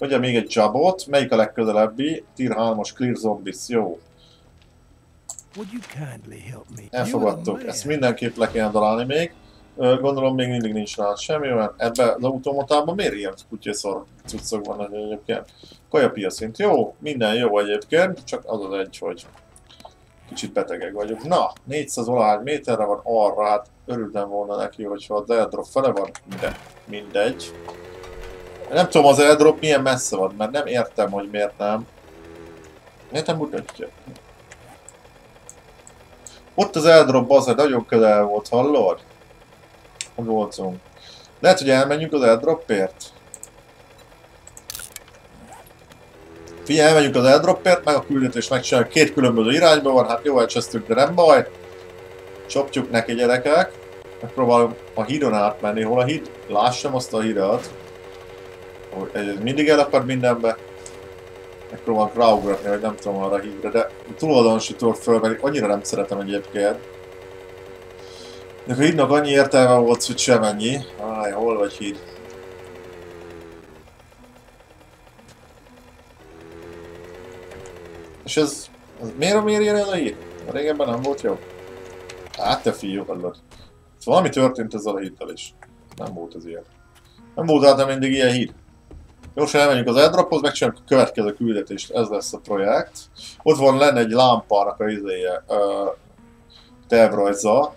Speaker 1: Ugye még egy jobot, melyik a legközelebbi? Tier 3-os Clear Zombies, jó. Elfogadtuk, ezt mindenképp le kell találni még. Gondolom még mindig nincs rá semmi olyan. Ebbe az automatában miért ilyen kutyaszor cuccok vannak egyébként? Kajapiaszint jó, minden jó egyébként, csak az az egy, hogy kicsit betegek vagyok. Na, 400 valahány méterre van arra, hát örültem volna neki, hogyha a airdrop fele van, de mindegy. Nem tudom az airdrop milyen messze van, mert nem értem, hogy miért nem. Miért nem mutatja? Ott az airdrop az nagyon közel volt, hallod? Hogy voltunk. Lehet, hogy elmenjünk az airdropért? Figyelj, elmenjünk az airdropért, meg a küldetés megcsináljuk. Két különböző irányba van, hát jó elcsesztük, de nem baj. Csapjuk neki gyerekek. Megpróbálom a hídon átmenni. Hol a híd? Lássam azt a hídat. Mindig elakad mindenbe. Megpróbálok ráugratni, vagy nem tudom arra hívra, de túloldalon tudok föl, mert annyira nem szeretem egyébként. De a hídnak annyi értelme volt, hogy semennyi. Áj, hol vagy híd? És ez, ez miért, miért jön ez a híd? Régebben nem volt jó? Hát te fiú, hallod. Valami történt ezzel a híddal is. Nem volt ez ilyen. Nem volt nem mindig ilyen híd. Gyorsan elmenjünk az airdrophoz, megcsináljuk a következő küldetést, ez lesz a projekt. Ott van lenne egy lámpának a izéje, uh, tervrajza,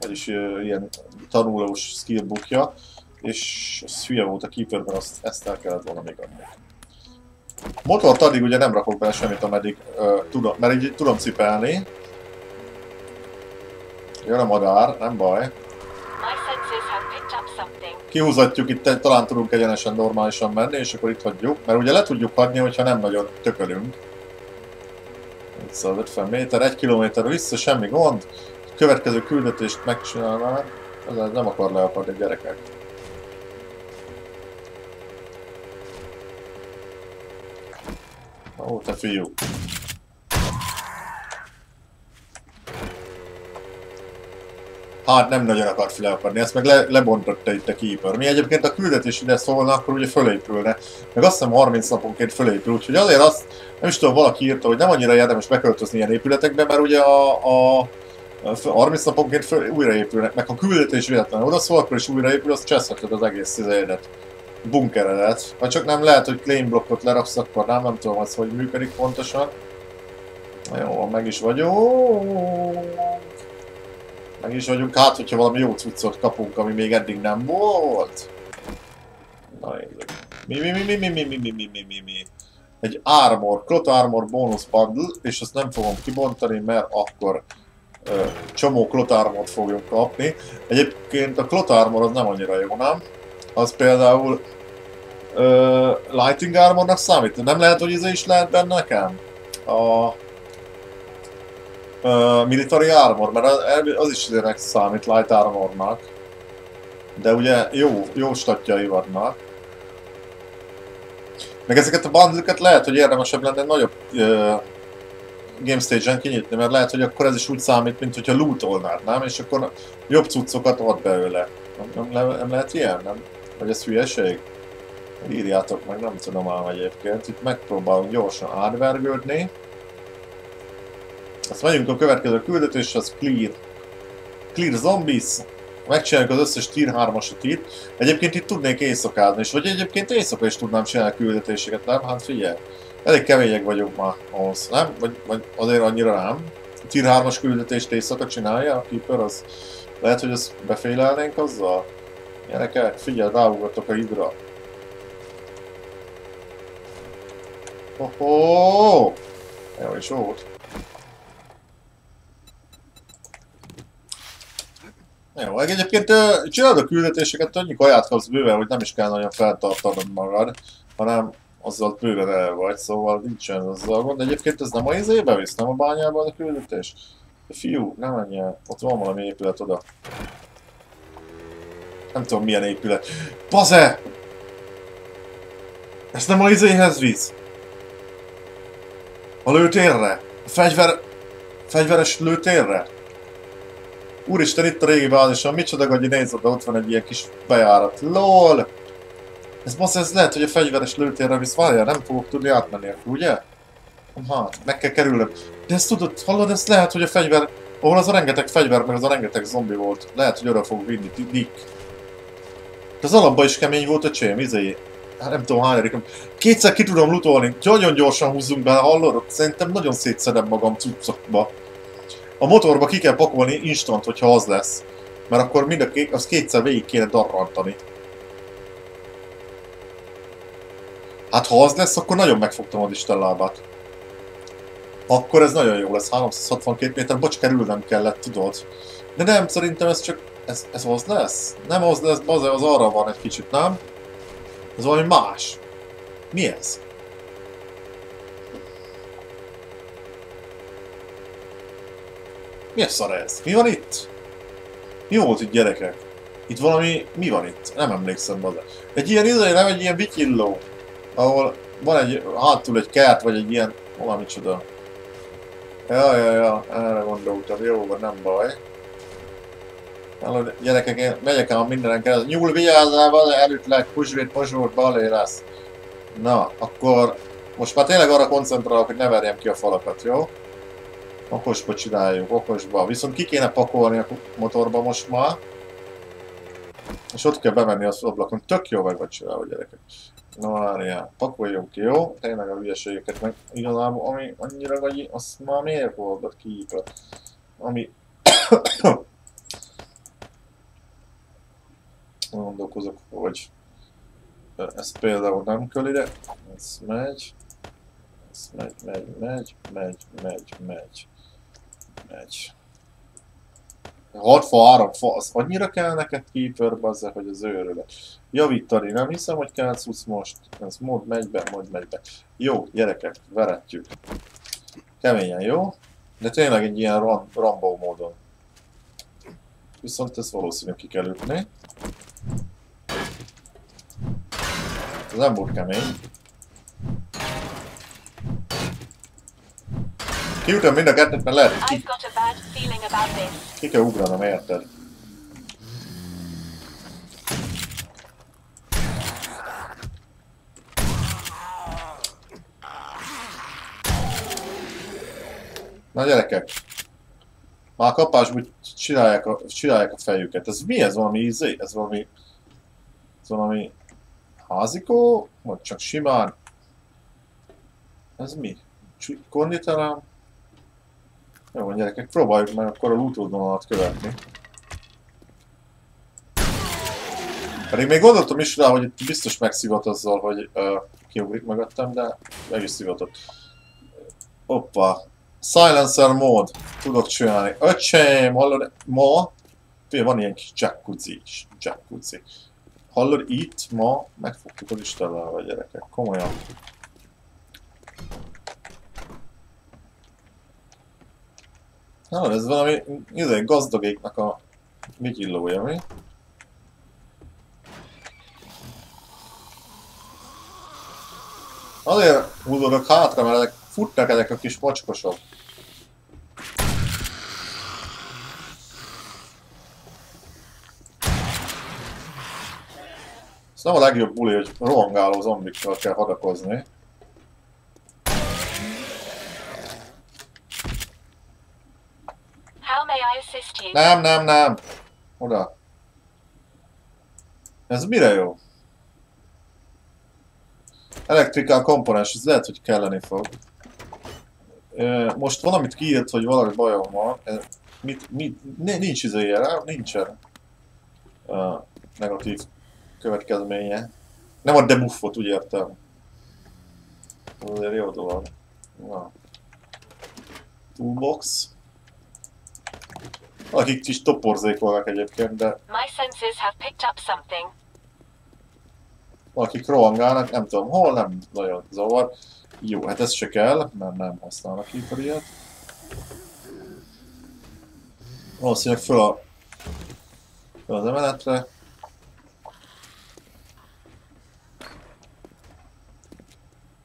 Speaker 1: vagyis uh, ilyen tanulós skillbookja, és ez hülye volt a keeperben, azt, ezt el kellett volna még adni. Motort addig ugye nem rakok bele semmit, ameddig uh, tudom, mert így tudom cipelni. Jön a madár, nem baj.
Speaker 2: My senses have picked.
Speaker 1: Kihúzatjuk itt, talán tudunk egyenesen normálisan menni, és akkor itt hagyjuk. Mert ugye le tudjuk hagyni, hogyha nem nagyon tökölünk. 150 méter, 1 kilométer vissza, semmi gond. Következő küldetést megcsinálnánk. Ez nem akar leakadni a gyerekek. Ó, te fiú. Hát nem nagyon akart leakadni, ezt meg le, lebontotta itt a Keeper. Mi egyébként a küldetés ide szólna, akkor ugye fölépülne. Meg azt hiszem 30 naponként fölépül, úgyhogy azért azt, nem is tudom, valaki írta, hogy nem annyira érdemes beköltözni ilyen épületekbe, mert ugye a, a a 30 naponként föl, újraépülnek, meg ha küldetés véletlenül oda szól, akkor is újraépül, azt cseszheted az egész izédet. Bunkeredet. Vagy csak nem lehet, hogy claim blokkot leraksz, akkor nem, nem tudom az, hogy működik pontosan. Jó, meg is vagyunk. Meg is vagyunk, hát hogyha valami jó cuccot kapunk, ami még eddig nem volt. Na nézzük. Mi, mi, mi, mi, mi, mi, mi, mi, mi, mi, mi, mi. Egy armor, clot armor bonus bundle, és azt nem fogom kibontani, mert akkor ö, csomó clot armort fogjuk kapni. Egyébként a clot armor az nem annyira jó, nem? Az például ö, lighting armornak számít. Nem lehet, hogy ez is lehet benne nekem? A uh, military armor, mert az, is direkt számít light armornak. De ugye jó, jó statjai vannak. Meg ezeket a bundle lehet, hogy érdemesebb lenne nagyobb uh, game stage-en kinyitni, mert lehet, hogy akkor ez is úgy számít, mint hogyha lootolnád, nem? És akkor jobb cuccokat ad belőle. Nem, nem, le, nem lehet ilyen, nem? Vagy ez hülyeség? Írjátok meg, nem tudom ám egyébként. Itt megpróbálunk gyorsan átvergődni. Azt megyünk a következő küldetés, az Clear. Clear Zombies. Megcsináljuk az összes tier 3-asot itt. Egyébként itt tudnék éjszakázni, és vagy egyébként éjszaka is tudnám csinálni küldetéseket, nem? Hát figyelj. Elég kemények vagyunk már ahhoz, nem? Vagy, vagy azért annyira nem. A tier 3-as küldetést éjszaka csinálja a Keeper, az lehet, hogy ezt befélelnénk azzal? Gyerekek, figyelj, ráugatok a hidra. Hoho! Jó is volt. Jó, egyébként csinálod a küldetéseket, annyi kaját kapsz bőven, hogy nem is kell nagyon feltartanod magad, hanem azzal bőven el vagy, szóval nincsen azzal gond. Egyébként ez nem a izébe visz, nem a bányában a küldetés? De fiú, nem menj el, ott van valami épület oda. Nem tudom milyen épület. Baze! Ez nem a izéhez visz? A lőtérre? A fegyver... Fegyveres lőtérre? Úristen, itt a régi bázison, micsoda gagyi nézd oda, ott van egy ilyen kis bejárat. LOL! Ez bassz, ez lehet, hogy a fegyveres lőtérre visz, várjál, nem fogok tudni átmenni ugye? Hát, meg kell kerülnöm. De ezt tudod, hallod, ez lehet, hogy a fegyver, ahol az a rengeteg fegyver, meg az a rengeteg zombi volt, lehet, hogy oda fog vinni, Dick. De az alapban is kemény volt a csém, izé. Hát nem tudom, hányadik. Kétszer ki tudom lutolni, nagyon gyorsan húzzunk bele, hallod? Szerintem nagyon szétszedem magam cuccokba. A motorba ki kell pakolni instant, hogyha az lesz. Mert akkor mind a két, az kétszer végig kéne darrantani. Hát ha az lesz, akkor nagyon megfogtam a Isten lábát. Akkor ez nagyon jó lesz, 362 méter, bocs, kerülnem kellett, tudod. De nem, szerintem ez csak, ez, ez az lesz? Nem az lesz, az, az arra van egy kicsit, nem? Ez valami más. Mi ez? Mi a szar ez? Mi van itt? Mi volt itt gyerekek? Itt valami... Mi van itt? Nem emlékszem hozzá. Egy ilyen izé, nem egy ilyen vityilló. Ahol van egy, hátul egy kert, vagy egy ilyen, valami csoda. Ja, ja, ja, erre gondoltam, jó, van, nem baj. Halló, gyerekek, én megyek el mindenen keresztül. Nyúl, vigyázzál, vele, elütlek, pusvét, posvót, balé lesz. Na, akkor most már tényleg arra koncentrálok, hogy ne verjem ki a falakat, jó? Okosba csináljuk, okosba. Viszont ki kéne pakolni a motorba most már. És ott kell bemenni az ablakon. Tök jó meg vagy csinálva, gyerekek. Na várjál, pakoljunk ki, jó? Tényleg a hülyeségeket meg igazából, ami annyira vagy, azt már miért volt ki? Ami... Gondolkozok, hogy ez például nem kell ide, ez megy, ez megy, megy, megy, megy, megy, megy, megy. 6 fa, 3 fa, az annyira kell neked keeper, bazzak, hogy az őrület. Javítani, nem hiszem, hogy kell cucc most. Ez mód megy be, mód megy be. Jó, gyerekek, veretjük. Keményen, jó? De tényleg egy ilyen ram Rambo módon. Viszont ez valószínű ki kell ütni. Ez nem volt kemény. Kiütöm mind a kettőt, mert lehet, hogy ki, ki kell ugranom, érted? Na gyerekek! Már kapásból csinálják a, csinálják a fejüket. Ez mi ez? Valami izé? Ez valami... Ez valami... Házikó? Vagy csak simán? Ez mi? Konditerem? Jó, van gyerekek, próbáljuk meg akkor a útvonalalat követni. Pedig még gondoltam is rá, hogy biztos megszivat azzal, hogy uh, kiugrik mögöttem, de meg is szivatott. Hoppa. Silencer mód. Tudok csinálni. Öcsém, hallod? Ma Fél, van ilyen kis jacuzzi is. Jacuzzi. Hallod, itt ma megfogtuk az Istennel a gyerekek. Komolyan. Na, ez valami izé, gazdagéknak a vigillója, mi? Azért húzódok hátra, mert ezek futnak ezek a kis macskosok. Ez nem a legjobb buli, hogy rohangáló zombikkal kell hadakozni.
Speaker 2: How may I assist you?
Speaker 1: Nem, nem, nem. Oda. Ez mire jó? Electrical komponens, ez lehet, hogy kelleni fog. Most valamit kiírt, hogy valami bajom van. Mit, mit, nincs izéje rá, nincsen uh, negatív következménye. Nem a debuffot, úgy értem. Azért jó dolog. Na. Toolbox. Akik kis toporzékolnak egyébként, de
Speaker 2: My senses have picked up something.
Speaker 1: valakik rohangálnak, nem tudom hol, nem nagyon zavar. Jó, hát ez se kell, mert nem használnak Keeper ilyet. Valószínűleg föl a... föl az emeletre.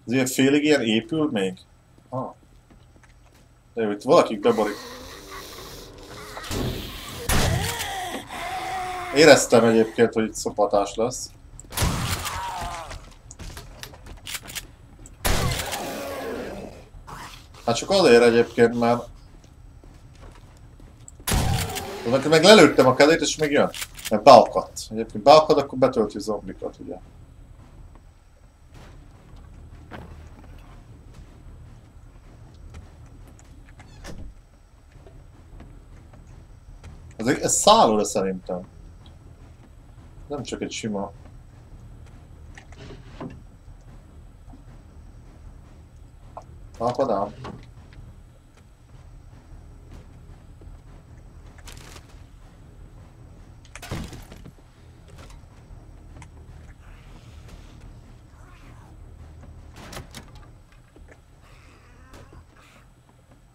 Speaker 1: Ilyen félig ilyen épül még? Ah. De itt valaki beborik. Éreztem egyébként, hogy itt szopatás lesz. Hát csak azért egyébként, mert... Meg, meg lelőttem a kezét, és még jön. Mert beakadt. Egyébként beakad, akkor betölti zombikat, ugye. Ez, ez szállóra szerintem. Nem csak egy sima... Napadám.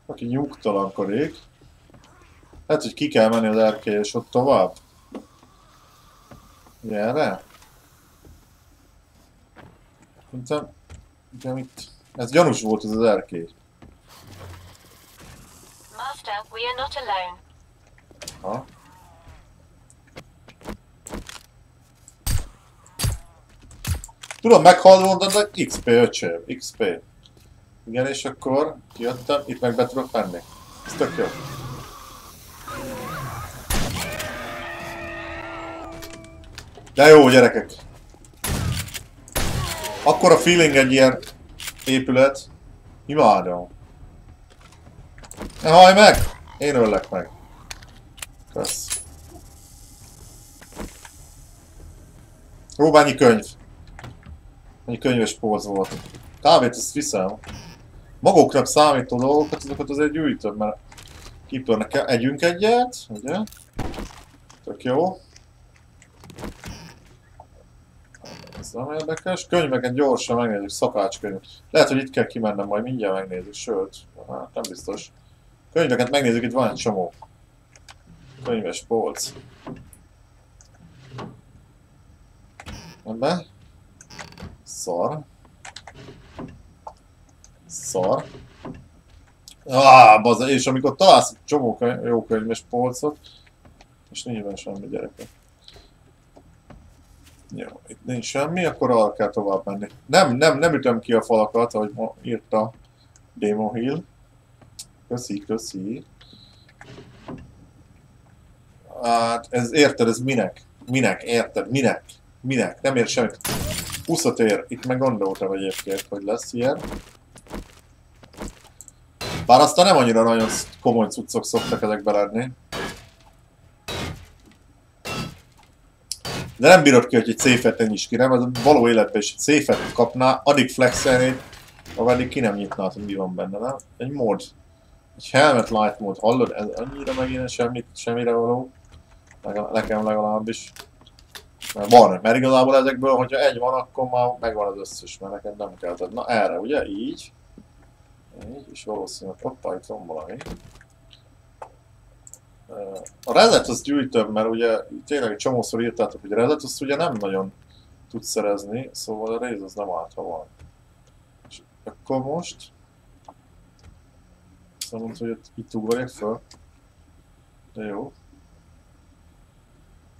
Speaker 1: Aki nyugtalankodik. Hát, hogy ki kell menni az erkély és ott tovább. Gyere! Szerintem De itt... Ez gyanús volt ez az erkély.
Speaker 2: Master, we are not alone.
Speaker 1: Ha? Tudom, meghal volna, de XP öcsém, XP. Igen, és akkor kijöttem, itt meg be tudok menni. Ez tök jó. De jó, gyerekek. Akkor a feeling egy ilyen épület. Imádom. Ne hallj meg! Én öllek meg. Kösz. Róbányi könyv. Egy könyves póz volt. Kávét ezt viszem. Maguknak számító dolgokat, azokat azért gyűjtöm, mert kipörnek. Együnk egyet, ugye? Tök jó. Ez nem érdekes. Könyveket gyorsan megnézzük, szakácskönyv. Lehet, hogy itt kell kimennem, majd mindjárt megnézzük, sőt, hát nem biztos. Könyveket megnézzük, itt van egy csomó. Könyves polc. Ebbe. Szar. Szar. Ah, bazza, és amikor találsz egy csomó könyv, jó könyves polcot, és nincs benne semmi gyerekek. Jó, itt nincs semmi, akkor arra kell tovább menni. Nem, nem, nem ütöm ki a falakat, ahogy ma írta Demo Hill. Köszi, köszi. Hát, ez érted, ez minek? Minek, érted? Minek? Minek? Nem ér semmit. 20 ér. Itt meg gondoltam egyébként, hogy lesz ilyen. Bár aztán nem annyira nagyon komoly cuccok szoktak ezekbe lenni. De nem bírod ki, hogy egy széfet ne nyis ki, nem? Az való életben is egy széfet kapná, addig flexelnéd, ameddig ki nem nyitnád, hogy mi van benne, nem? Egy mod. Egy helmet light mod, hallod? Ez annyira megint semmit, semmire való. Legal nekem legalábbis. Mert van, mert igazából ezekből, hogyha egy van, akkor már megvan az összes, mert neked nem kell. Na erre, ugye? Így. Így, és valószínűleg hoppá, itt van valami. A rezet azt gyűjtöm, mert ugye tényleg egy csomószor írtátok, hogy rezet azt ugye nem nagyon tudsz szerezni, szóval a réz az nem állt, ha van. És akkor most... Azt mondta, hogy itt ugorjak fel. De jó.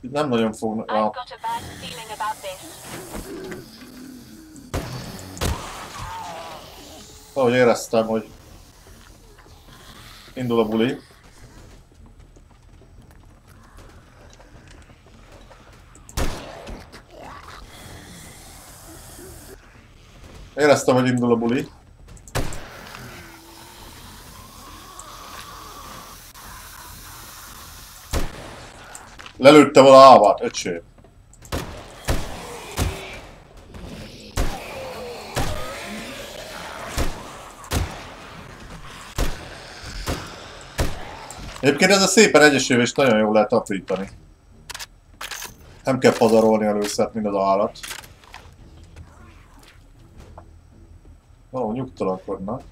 Speaker 1: Itt nem nagyon fognak... Ah, ahogy éreztem, hogy indul a buli. Éreztem, hogy indul a buli. Lelőtte vala ávát, öcsém. Egyébként ez a szépen egyesével is nagyon jól lehet aprítani. Nem kell pazarolni először, mint az állat. Valahol nyugtalankodnak.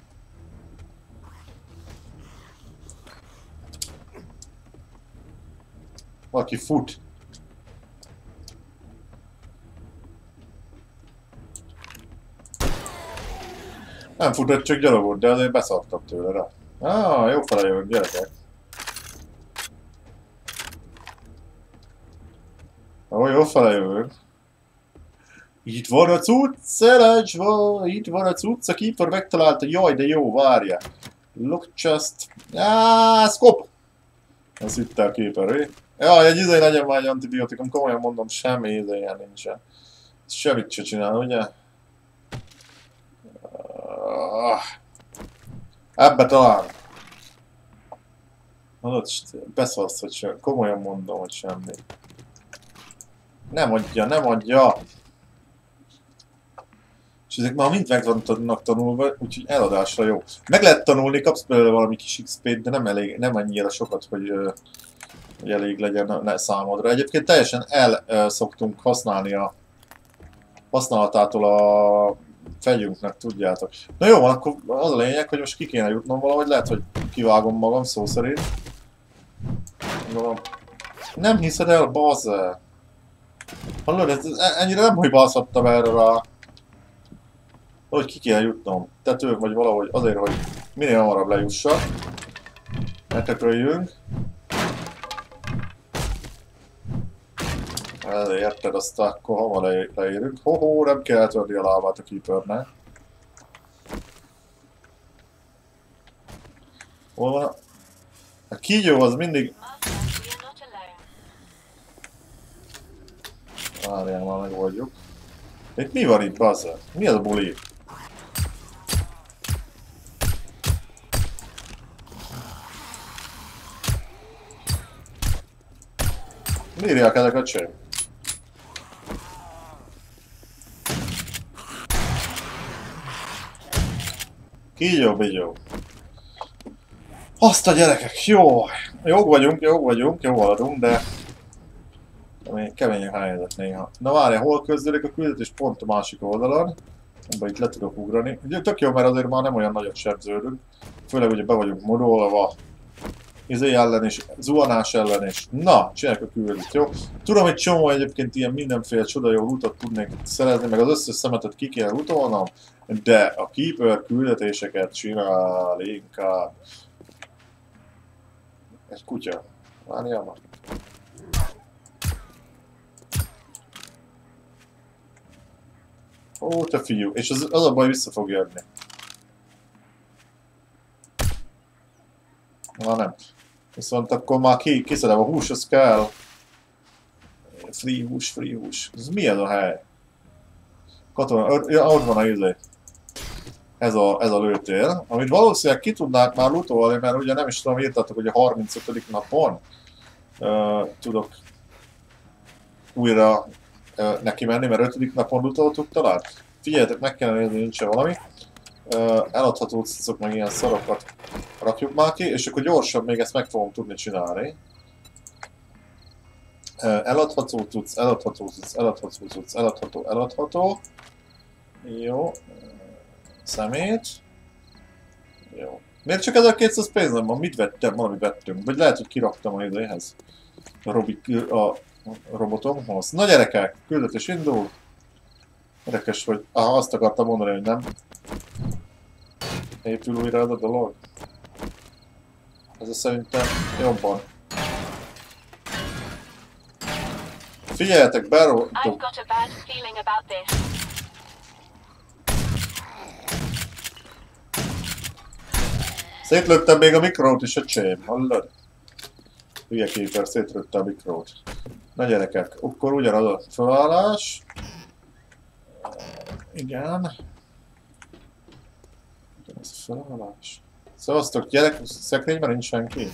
Speaker 1: Valaki fut. Nem futott, csak gyalogott, de azért beszartam tőle rá. Ah, jó fele jövök, gyerekek. Ó, jó fele. Itt van a cucc, Eledzsva, itt van a cucc, a keeper megtalálta, jaj, de jó, várja. Look just... Ah, scope! Ez itt a keeper, eh? Jaj, egy izé legyen már egy antibiotikum, komolyan mondom, semmi izéje nincsen. Semmit se csinál, ugye? Ah. Ebbe talán. Mondod, beszarsz, hogy sem. Komolyan mondom, hogy semmi. Nem adja, nem adja! És ezek már mind meg tanulva, úgyhogy eladásra jó. Meg lehet tanulni, kapsz belőle valami kis XP-t, de nem, elég, nem annyira sokat, hogy, hogy elég legyen ne, számodra. Egyébként teljesen el szoktunk használni a használatától a fegyünknek, tudjátok. Na jó akkor az a lényeg, hogy most ki kéne jutnom valahogy, lehet, hogy kivágom magam szó szerint. Gondolom. Nem hiszed el, bazze! Hallod, ez, ennyire nem hibázhattam erre a Hogy ki kell jutnom. Tető, vagy valahogy azért, hogy minél hamarabb lejussak. Eltököljünk. Ezért érted, azt akkor hamar le- leérünk. Hoho, nem kell törni a lávát a keepernek. Hol van a... A kígyó az mindig... Várjál, már megoldjuk. Itt mi van itt, bazzer? Mi az a buli? Bírják ezek a cső. Kígyó, bigyó. Azt a gyerekek, jó! Jók vagyunk, jók vagyunk, jó haladunk, de Kemény, kemény a helyzet néha. Na várja, hol közölik a küldetés pont a másik oldalon. Abba itt le tudok ugrani. Ugye tök jó, mert azért már nem olyan nagyot sebződünk. Főleg ugye be vagyunk modolva. Izé ellen is, zuhanás ellen is. Na, csináljuk a küldetést, jó? Tudom, hogy csomó egyébként ilyen mindenféle csoda jó utat tudnék szerezni, meg az összes szemetet ki kell utolnom, de a Keeper küldetéseket csinál inkább. Egy kutya. Várjál már. Ó, te fiú. És az, az a baj, vissza fog jönni. Na nem. Viszont akkor már ki, kiszedem a hús, az kell. Free hús, free hús. Ez mi ez a hely? Katona, ja, ott van a izé. Ez a, ez a lőtér, amit valószínűleg ki tudnák már lutolni, mert ugye nem is tudom, írtatok, hogy a 35. napon uh, tudok újra uh, neki menni, mert 5. napon lutoltuk talán. Figyeljetek, meg kellene nézni, nincs -e valami. Eladható cuccok, meg ilyen szarokat rakjuk már ki, és akkor gyorsan még ezt meg fogom tudni csinálni. Eladható cucc, eladható cucc, eladható cucc, eladható, eladható. Jó. Szemét. Jó. Miért csak 1200 pénzem van? Mit vettem? Valamit vettünk. Vagy lehet, hogy kiraktam a izéhez. A, Robi, a robotomhoz. Na gyerekek, küldetés indul. Érdekes, hogy... Aha, azt akartam mondani, hogy nem. Épül újra ez a dolog. Ez a szerintem jobban. Figyeljetek,
Speaker 2: this.
Speaker 1: Szétlőttem még a mikrót is, öcsém, hallod? Hülye képer, szétlőtte a mikrót. Na gyerekek, akkor ugyanaz a felállás. Igen. A felállás. Szevasztok, gyerek, szekrényben nincs senki.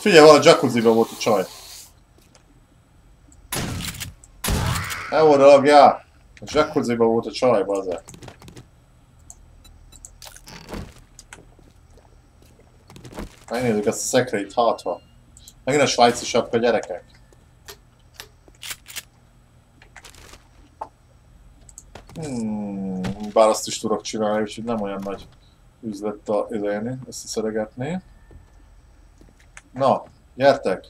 Speaker 1: Figyelj, a jacuzziba volt a csaj. El volt a lagjá. A jacuzziba volt a csaj, bazeg. Megnézzük ezt a szekrényt, hátha. Megint a svájci sapka, gyerekek. Hmm, bár azt is tudok csinálni, úgyhogy nem olyan nagy üzlet a idején összeszedegetni. Na, gyertek!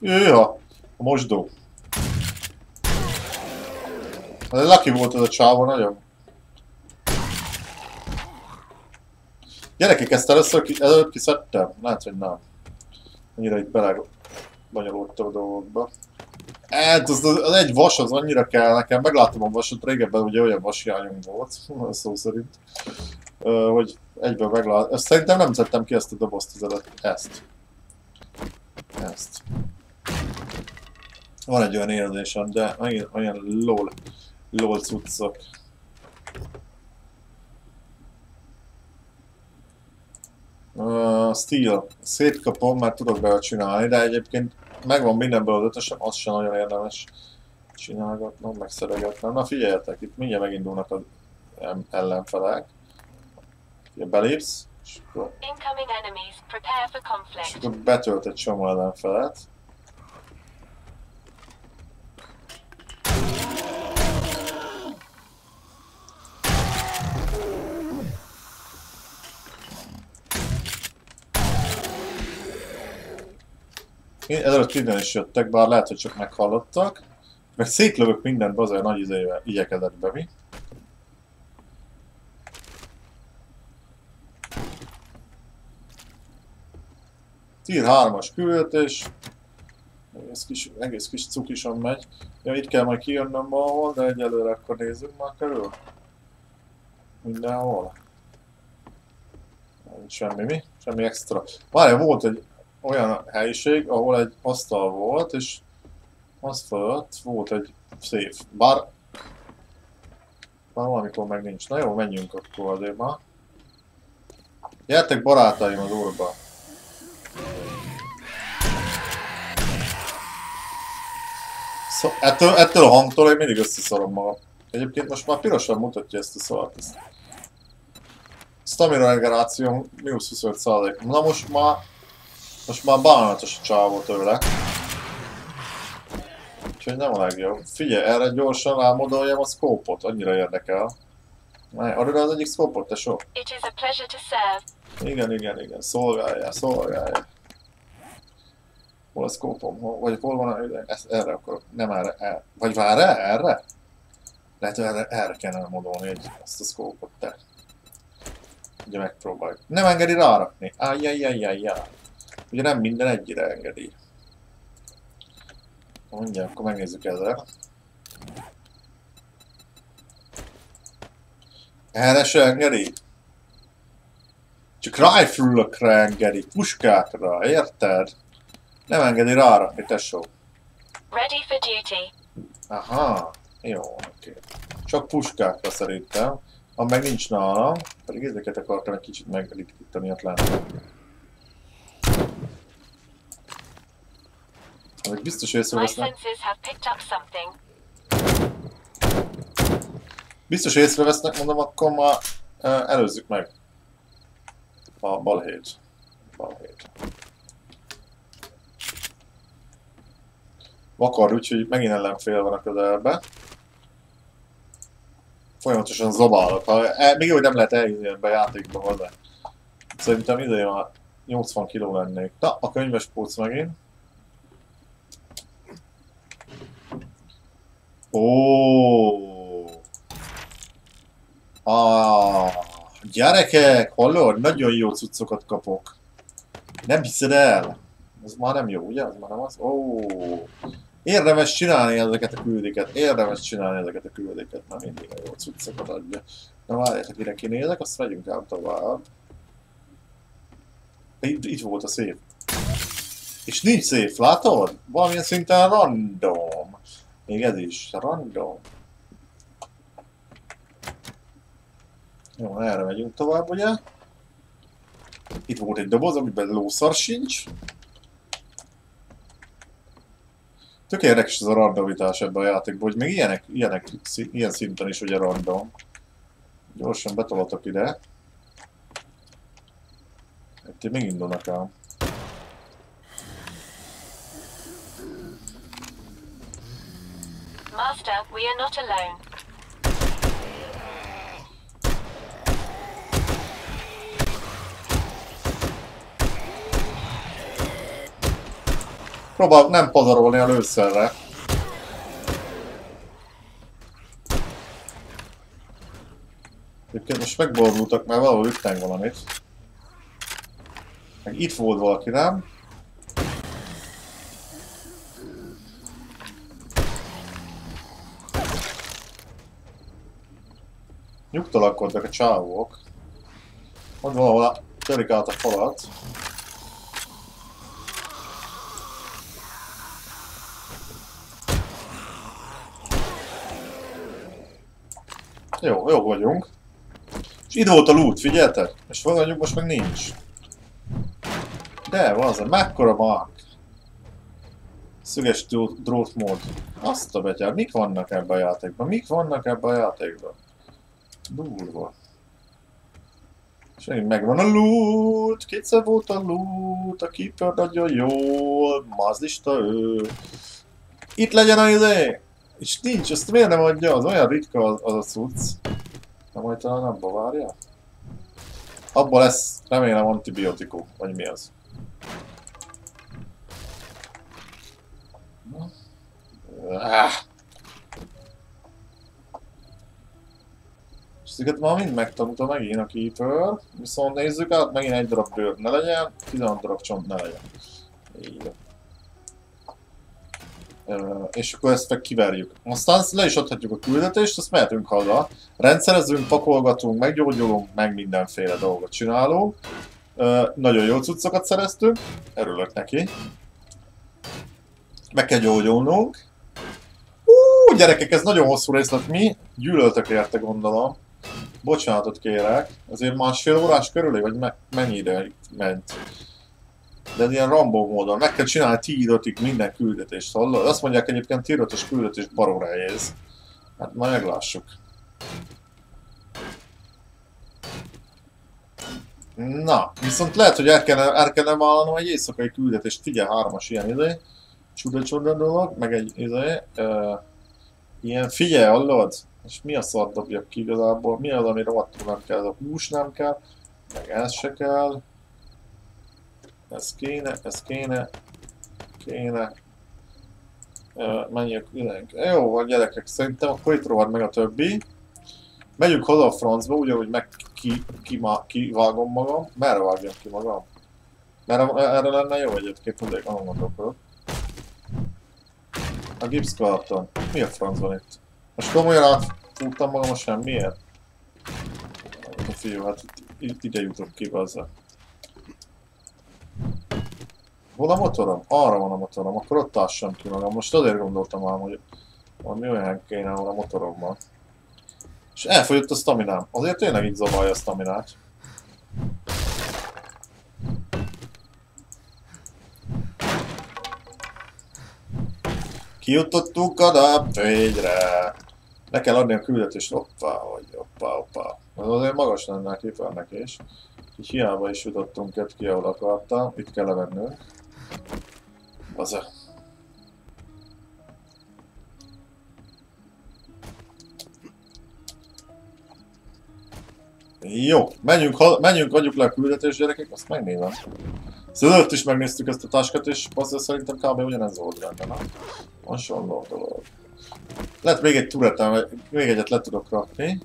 Speaker 1: Jöjjön, a mosdó. Ez lucky volt ez a csávó nagyon. Gyerekek, ezt először ki, előbb kiszedtem? Lehet, hogy nem. Annyira itt bele bonyolultam a dolgokba. Hát, az, az, egy vas az annyira kell nekem, meglátom a vasat, régebben ugye olyan vashiányom volt, szó szerint, Ö, hogy egyből meglátom. Szerintem nem szedtem ki ezt a dobozt az előtt, ezt. Ezt. Van egy olyan érzésem, de megint olyan lol, lol cuccok. Uh, steel. Szétkapom, mert tudok bele csinálni, de egyébként megvan mindenből az ötösem, az sem nagyon érdemes csinálgatnom, meg szeregetnem. Na figyeljetek, itt mindjárt megindulnak az ellenfelek. Belépsz, és akkor, és akkor betölt egy csomó ellenfelet. Ezelőtt innen is jöttek, bár lehet, hogy csak meghallottak. Meg szétlövök mindent azért nagy izével igyekezetbe, mi? Tier 3-as küldetés. Egész kis, egész kis cukison megy. Ja, itt kell majd kijönnöm valahol, de egyelőre akkor nézzük már körül. Mindenhol. Semmi, mi? Semmi extra. Várj, volt egy olyan helyiség, ahol egy asztal volt, és az fölött volt egy szép. Bár... Bár valamikor meg nincs. Na jó, menjünk akkor azért már. Gyertek barátaim az úrba. Szó, ettől, ettől a hangtól én mindig összeszorom magam. Egyébként most már pirosan mutatja ezt a szart. Ezt. Stamina regeneráció mínusz 25 Na most már... Most már bánatos a csávó tőle. Úgyhogy nem a legjobb. Figyelj, erre gyorsan rámodoljam a szkópot, annyira érdekel. Adod az egyik szkópot, tesó?
Speaker 2: It is a pleasure to serve.
Speaker 1: Igen, igen, igen, szolgálja, szolgálja. Hol a szkópom? Hol, vagy hol van a... ide? Ezt erre akarok, nem erre, erre. Vagy vár erre? Erre? Lehet, hogy erre, erre kellene modolni egy, ezt a szkópot, te. Ugye megpróbáljuk. Nem engedi rárakni. Ajjajjajjajjaj. Ugye nem minden egyre engedi. Mondja, akkor megnézzük ezzel. Erre se engedi? Csak rifle-ökre engedi, puskákra, érted? Nem engedi rárakni, tesó.
Speaker 2: Ready for duty.
Speaker 1: Aha, jó, oké. Csak puskákra szerintem. Ha meg nincs nálam, pedig ezeket akartam egy kicsit megritkítani ott lenne. Ezek biztos észrevesznek. Biztos észrevesznek, mondom, akkor uh, előzzük meg. A balhét. Balhét. Vakar, úgyhogy megint ellenfél van a közelbe. Folyamatosan zabálok. Ha, e, még jó, hogy nem lehet eljönni ebbe a játékba hozzá. Szerintem ide már 80 kiló lennék. Na, a könyves póc megint. Ó. Ah, gyerekek, hallod? Nagyon jó cuccokat kapok. Nem hiszed el? Ez már nem jó, ugye? Ez már nem az? Ó. Érdemes csinálni ezeket a küldéket. Érdemes csinálni ezeket a küldéket, mert mindig a jó cuccokat adja. Na várjátok, ide kinézek, azt megyünk ám tovább. Itt, itt volt a szép. És nincs szép, látod? Valamilyen szinten random. Még ez is, random. Jó, erre megyünk tovább, ugye? Itt volt egy doboz, amiben lószar sincs. Tök érdekes ez a randomitás ebben a játékban, hogy még ilyenek, ilyenek, ilyen szinten is ugye random. Gyorsan betolatok ide. Itt még indulnak ám.
Speaker 2: Master, we are not alone.
Speaker 1: Próbálok nem pazarolni a lőszerre. Egyébként most megborultak, mert valahol ütnek valamit. Meg itt volt valaki, nem? Nyugtalakodnak a csávók. Ott valahol törik át a falat. Jó, jó vagyunk. És ide volt a loot, figyeltek? És fogadjuk, most meg nincs. De, van az, mekkora mark. Szüges dró- drótmód. Azt a betyár, mik vannak ebben a játékban? Mik vannak ebben a játékban? Durva. És megvan a loot, kétszer volt a loot, a keeper nagyon jól, mazdista ő. Itt legyen a izé! És nincs, ezt miért nem adja? Az olyan ritka az, az a cucc. Na majd talán abba várja? Abba lesz, remélem antibiotikum, vagy mi az. Ah. Ezeket már mind megtanulta megint a Keeper, viszont nézzük át, megint egy darab bőr ne legyen, 16 darab csont ne legyen. Így. Ö, és akkor ezt meg kiverjük. Aztán le is adhatjuk a küldetést, azt mehetünk haza. Rendszerezünk, pakolgatunk, meggyógyulunk, meg mindenféle dolgot csinálunk. Ö, nagyon jó cuccokat szereztünk, örülök neki. Meg kell gyógyulnunk. Ú, gyerekek, ez nagyon hosszú részlet. Mi gyűlöltök érte, gondolom. Bocsánatot kérek. Azért másfél órás körülé, vagy me mennyi ide ment? De ez ilyen Rambo módon. Meg kell csinálni tier minden küldetést, hallod? Azt mondják egyébként 5 küldetés baróra helyez. Hát majd meglássuk. Na, viszont lehet, hogy el kellene, el kellene vallanom egy éjszakai küldetést. Figyelj, hármas ilyen izé. Csuda-csuda dolog, meg egy izé. Uh, ilyen, figyelj, hallod? És mi a szar dobjak ki igazából? Mi az, ami rohadtul nem kell? A hús nem kell, meg ez se kell. Ez kéne, ez kéne, kéne. Menjünk mindenki. Jó van gyerekek, szerintem akkor itt rohad meg a többi. Megyünk haza a francba, hogy meg ki, ki, ma, kivágom magam. Merre vágjam ki magam? Merre, erre lenne jó egyébként, mindegy, azon gondolkodok. A gipszkarton. Mi a franc van itt? Most komolyan átfúrtam magam a semmiért? A fiú, hát itt, ide jutok ki azzal. Hol a motorom? Arra van a motorom, akkor ott társam ki magam. Most azért gondoltam ám, hogy valami olyan kéne, ahol a motorom van. És elfogyott a staminám. Azért tényleg így zavarja a staminát. Kijutottunk a végre! Le kell adni a küldetést. Hoppá, hogy hoppá, hoppá. Ez azért magas lenne a kifelnek is. Így hiába is jutottunk itt ki, ahol akartam. Itt kell levennünk. Baza. Jó, menjünk, menjünk, adjuk le a küldetést, gyerekek, azt megnézem. Szóval is megnéztük ezt a táskát, és azért szerintem kb. ugyanez volt benne, na? Hasonló dolog. Lehet még egy turetem, még egyet le tudok rakni.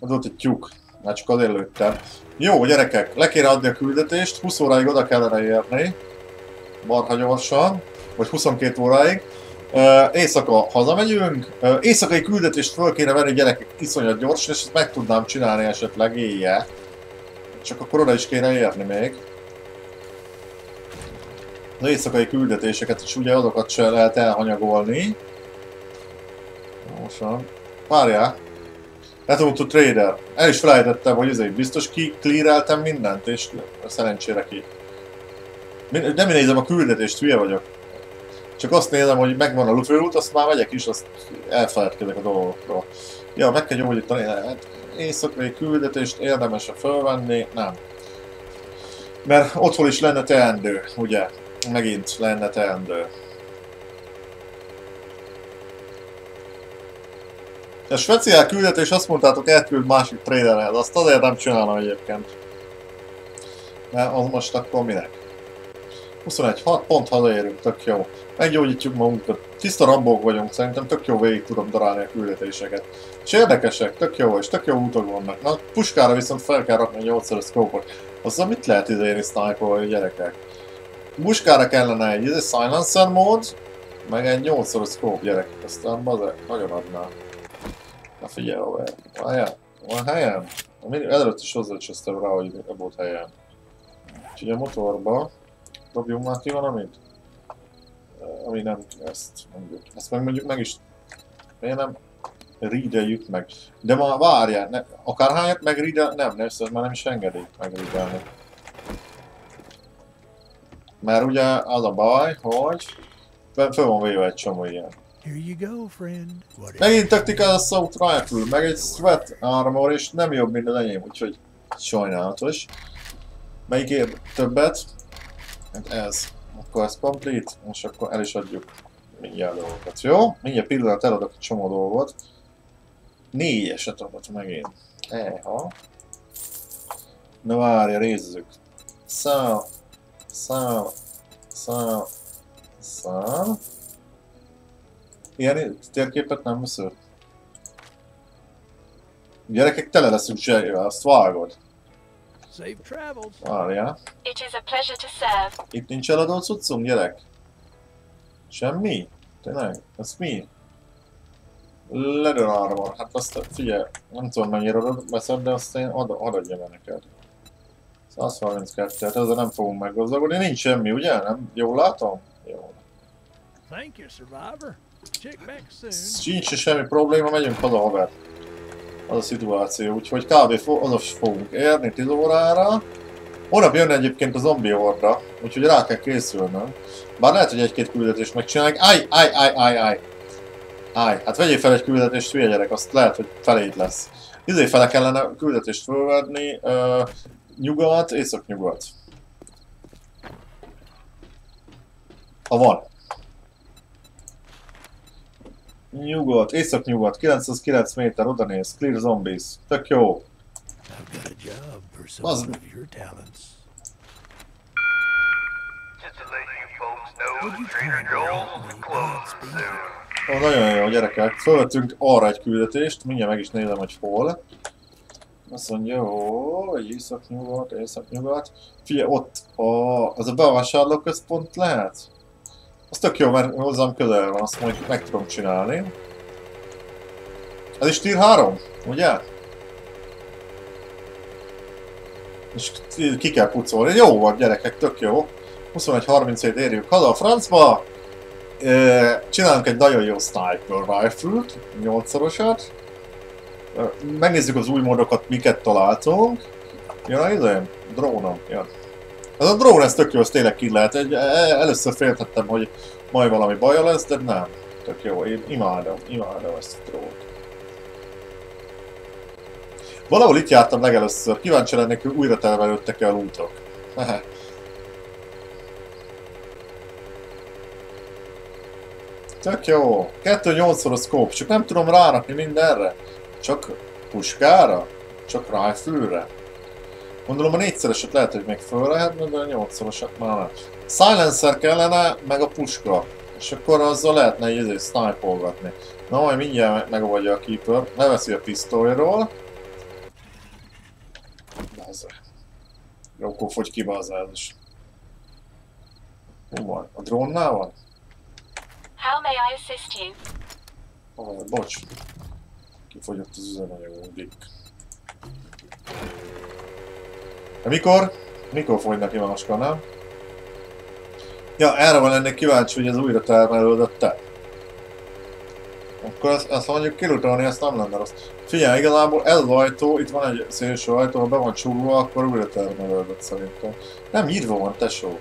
Speaker 1: Az ott egy tyúk. Már csak azért lőttem. Jó, gyerekek, le kéne adni a küldetést, 20 óráig oda kellene érni. Marha gyorsan vagy 22 óráig. Éjszaka hazamegyünk, éjszakai küldetést föl kéne venni gyerekek iszonyat gyorsan, és ezt meg tudnám csinálni esetleg éjjel. Csak akkor oda is kéne érni még. Az éjszakai küldetéseket is ugye azokat se lehet elhanyagolni. Most Várjál. Retomutó Trader. El is felejtettem, hogy ezért biztos ki cleareltem mindent, és szerencsére ki. Nem nézem a küldetést, hülye vagyok. Csak azt nézem, hogy megvan a főút, azt már megyek is, azt elfeledkezek a dolgokról. Ja, meg kell gyógyítani, hát éjszakai küldetést érdemes-e fölvenni? Nem. Mert otthon is lenne teendő, ugye? Megint lenne teendő. A speciál küldetés azt mondtátok elküld másik traderhez, azt azért nem csinálom egyébként. Mert az most akkor minek? 21, 6 pont hazaérünk, tök jó. Meggyógyítjuk magunkat. Tiszta rambók vagyunk, szerintem tök jó végig tudom darálni a küldetéseket. És érdekesek, tök jó, és tök jó útok vannak. Na, puskára viszont fel kell rakni 8 szkópot. Azzal mit lehet idejéni sniper gyerekek? Puskára kellene egy ez silencer mód, meg egy 8 scope gyerekek, aztán bazeg, nagyon adná. Na figyelj, van helyen? Van helyen? Előtt is hozzácsöztem rá, hogy volt helyen. Úgyhogy a motorba dobjunk már ki valamit? ami nem ezt mondjuk. Ezt meg mondjuk meg is, miért nem rideljük meg. De ma várjál, ne, akárhányat meg ridel, nem, nem, ezt már nem is engedik megridelni. Mert ugye az a baj, hogy föl van véve egy csomó ilyen. Here you go, friend. Megint Tactical Assault Rifle, meg egy Sweat Armor, és nem jobb, mint az enyém, úgyhogy sajnálatos. Melyik ér többet? Ez akkor ez complete, és akkor el is adjuk mindjárt dolgokat. Jó? Mindjárt pillanat eladok egy csomó dolgot. Négyeset adott megint. Eha. Na várja, nézzük. Szá, szá, szá, szá. Ilyen térképet nem veszel? Gyerekek, tele leszünk zsejjel, azt vágod.
Speaker 3: Safe travels.
Speaker 1: Várjál.
Speaker 2: It is a pleasure to serve.
Speaker 1: Itt nincs eladó cuccunk, gyerek? Semmi? Tényleg? Ez mi? Leather armor. Hát azt figyelj, nem tudom mennyire veszed, de azt én ad, adadja be neked. 132, hát ezzel nem fogunk meggazdagodni. Nincs semmi, ugye? Nem? Jól látom? Jó.
Speaker 3: Thank you, survivor. Check back soon.
Speaker 1: Sincs semmi probléma, megyünk haza, haver. Az a szituáció, úgyhogy kb. oda fogunk érni 10 órára. Holnap jön egyébként a zombi horda, úgyhogy rá kell készülnöm. Bár lehet, hogy egy-két küldetést megcsináljuk. Áj, áj, áj, áj, áj. Áj, hát vegyél fel egy küldetést, hülye gyerek, azt lehet, hogy felét lesz. Izé fele kellene küldetést fölvenni, uh, nyugat, észak-nyugat. Ha van. Nyugat, észak-nyugat, 909 méter, oda néz, clear zombies. Tök jó.
Speaker 3: I've got a job for
Speaker 1: Was-
Speaker 3: someone of your talents.
Speaker 4: Just to let you folks know,
Speaker 3: Would you
Speaker 4: Trader
Speaker 3: kindly help
Speaker 4: Joel's
Speaker 3: me?
Speaker 4: closing
Speaker 3: Godspeed.
Speaker 4: soon.
Speaker 1: Ó, nagyon jó, gyerekek. Fölvettünk arra egy küldetést, mindjárt meg is nézem, hogy hol. Azt mondja, jó, hogy észak-nyugat, észak-nyugat. Figyelj, ott a, az a bevásárlóközpont lehet? Az tök jó, mert hozzám közel van, azt mondjuk meg tudom csinálni. Ez is tier 3, ugye? És ki kell pucolni. Jó van, gyerekek, tök jó. 21.37 érjük haza a francba. Csinálunk egy nagyon jó sniper rifle-t, 8-szorosat. Ö, Megnézzük az új modokat, miket találtunk. Jön a izé? Drónom, jön. Ez a drón, ez tök jó, ez tényleg ki lehet. Egy, e- először féltettem, hogy majd valami baja lesz, de nem. Tök jó, én imádom, imádom ezt a drónt. Valahol itt jártam legelőször, kíváncsi lennék, hogy újra tervelődtek-e a lootok. Tök jó. 2-8-szoros scope, csak nem tudom rárakni mindenre. Csak puskára? Csak rifle-re? Gondolom a négyszereset lehet, hogy még föl lehetne, de a nyolcszorosat már nem. Silencer kellene, meg a puska. És akkor azzal lehetne így ezért snipergatni. Na majd mindjárt megoldja a keeper. Leveszi a pisztolyról. Bazza. Jó, akkor fogy ki ez is. Hol van? A drónnál van?
Speaker 2: How may I assist you?
Speaker 1: Oh, bocs. Kifogyott az üzemanyagunk, Dick. De mikor? Mikor fogynak ki Manaska, nem? Ja, erre van lennék kíváncsi, hogy ez újra termelődött-e. Akkor ezt, ezt mondjuk kilutolni, ezt nem lenne rossz. Figyelj, igazából ez az ajtó, itt van egy szélső ajtó, ha be van csúrva, akkor újra termelődött szerintem. Nem írva van, tesó.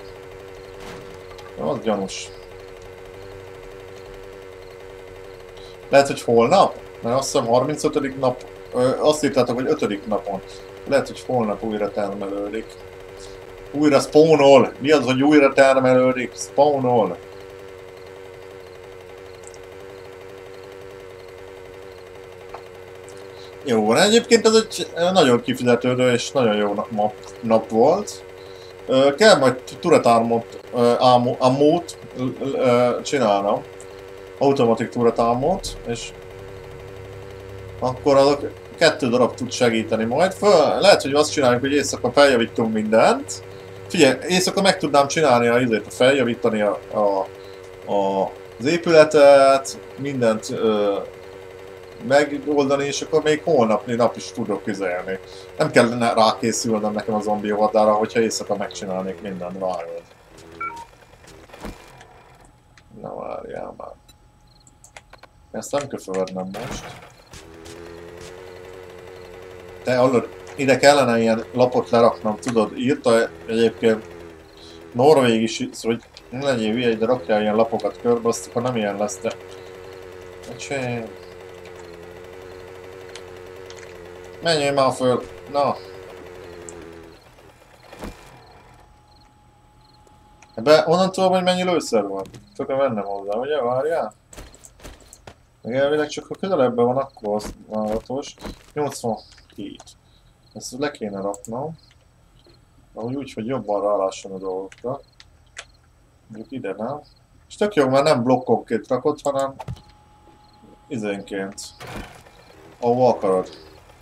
Speaker 1: Ja, az gyanús. Lehet, hogy holnap? Mert azt hiszem 35. nap, ö, azt írtátok, hogy 5. napon. Lehet, hogy holnap újra termelődik. Újra spawnol! Mi az, hogy újra termelődik? Spawnol! Jó egyébként ez egy nagyon kifizetődő és nagyon jó nap, nap, volt. Ö, kell majd turetármot, ammót csinálnom automatic turatámot, és akkor azok kettő darab tud segíteni majd. Föl, lehet, hogy azt csináljuk, hogy éjszaka feljavítunk mindent. Figyelj, éjszaka meg tudnám csinálni a izét, feljavítani a, a, a, az épületet, mindent ö, megoldani, és akkor még holnap nap is tudok üzelni. Nem kellene rákészülnem nekem a zombi hordára, hogyha éjszaka megcsinálnék mindent, várjad. Na várjál már. Ezt nem kell most. Te hallod, ide kellene ilyen lapot leraknom, tudod, írta egyébként Norvég is, hogy ne legyél hülye, de rakjál ilyen lapokat körbe, azt akkor nem ilyen lesz, de... Öcsém. Menjél már föl! Na! Ebbe onnan tudom, hogy mennyi lőszer van. A vennem hozzá, ugye? Várjál? Meg elvileg csak ha közelebben van, akkor az vállalatos. 87. Ezt le kéne raknom. Ahogy úgy, hogy jobban rálásson a dolgokra. Mondjuk ide nem. És tök jó, mert nem blokkonként rakod, hanem izénként. Ahova akarod.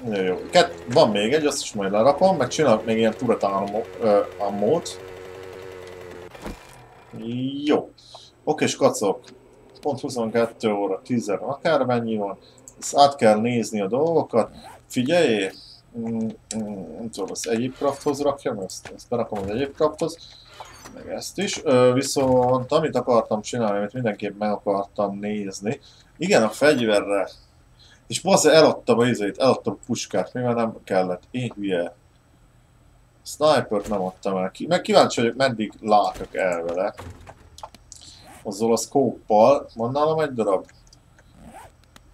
Speaker 1: Nagyon jó. Kett, van még egy, azt is majd lerakom, meg csinálok még ilyen turret ammót. Jó. Oké, és kacok. Pont 22 óra 10 akármennyi van. Ezt át kell nézni a dolgokat. Figyelj! Mm, mm, nem tudom, ezt egyéb crafthoz rakjam, ezt, ezt berakom az egyéb crafthoz. Meg ezt is. Ö, viszont amit akartam csinálni, amit mindenképp meg akartam nézni. Igen, a fegyverre. És bazza eladtam a izét, eladtam a puskát, mivel nem kellett. Én hülye. Snipert nem adtam el ki. Meg kíváncsi vagyok, meddig látok el vele. Azzal a scope-pal. Van nálam egy darab?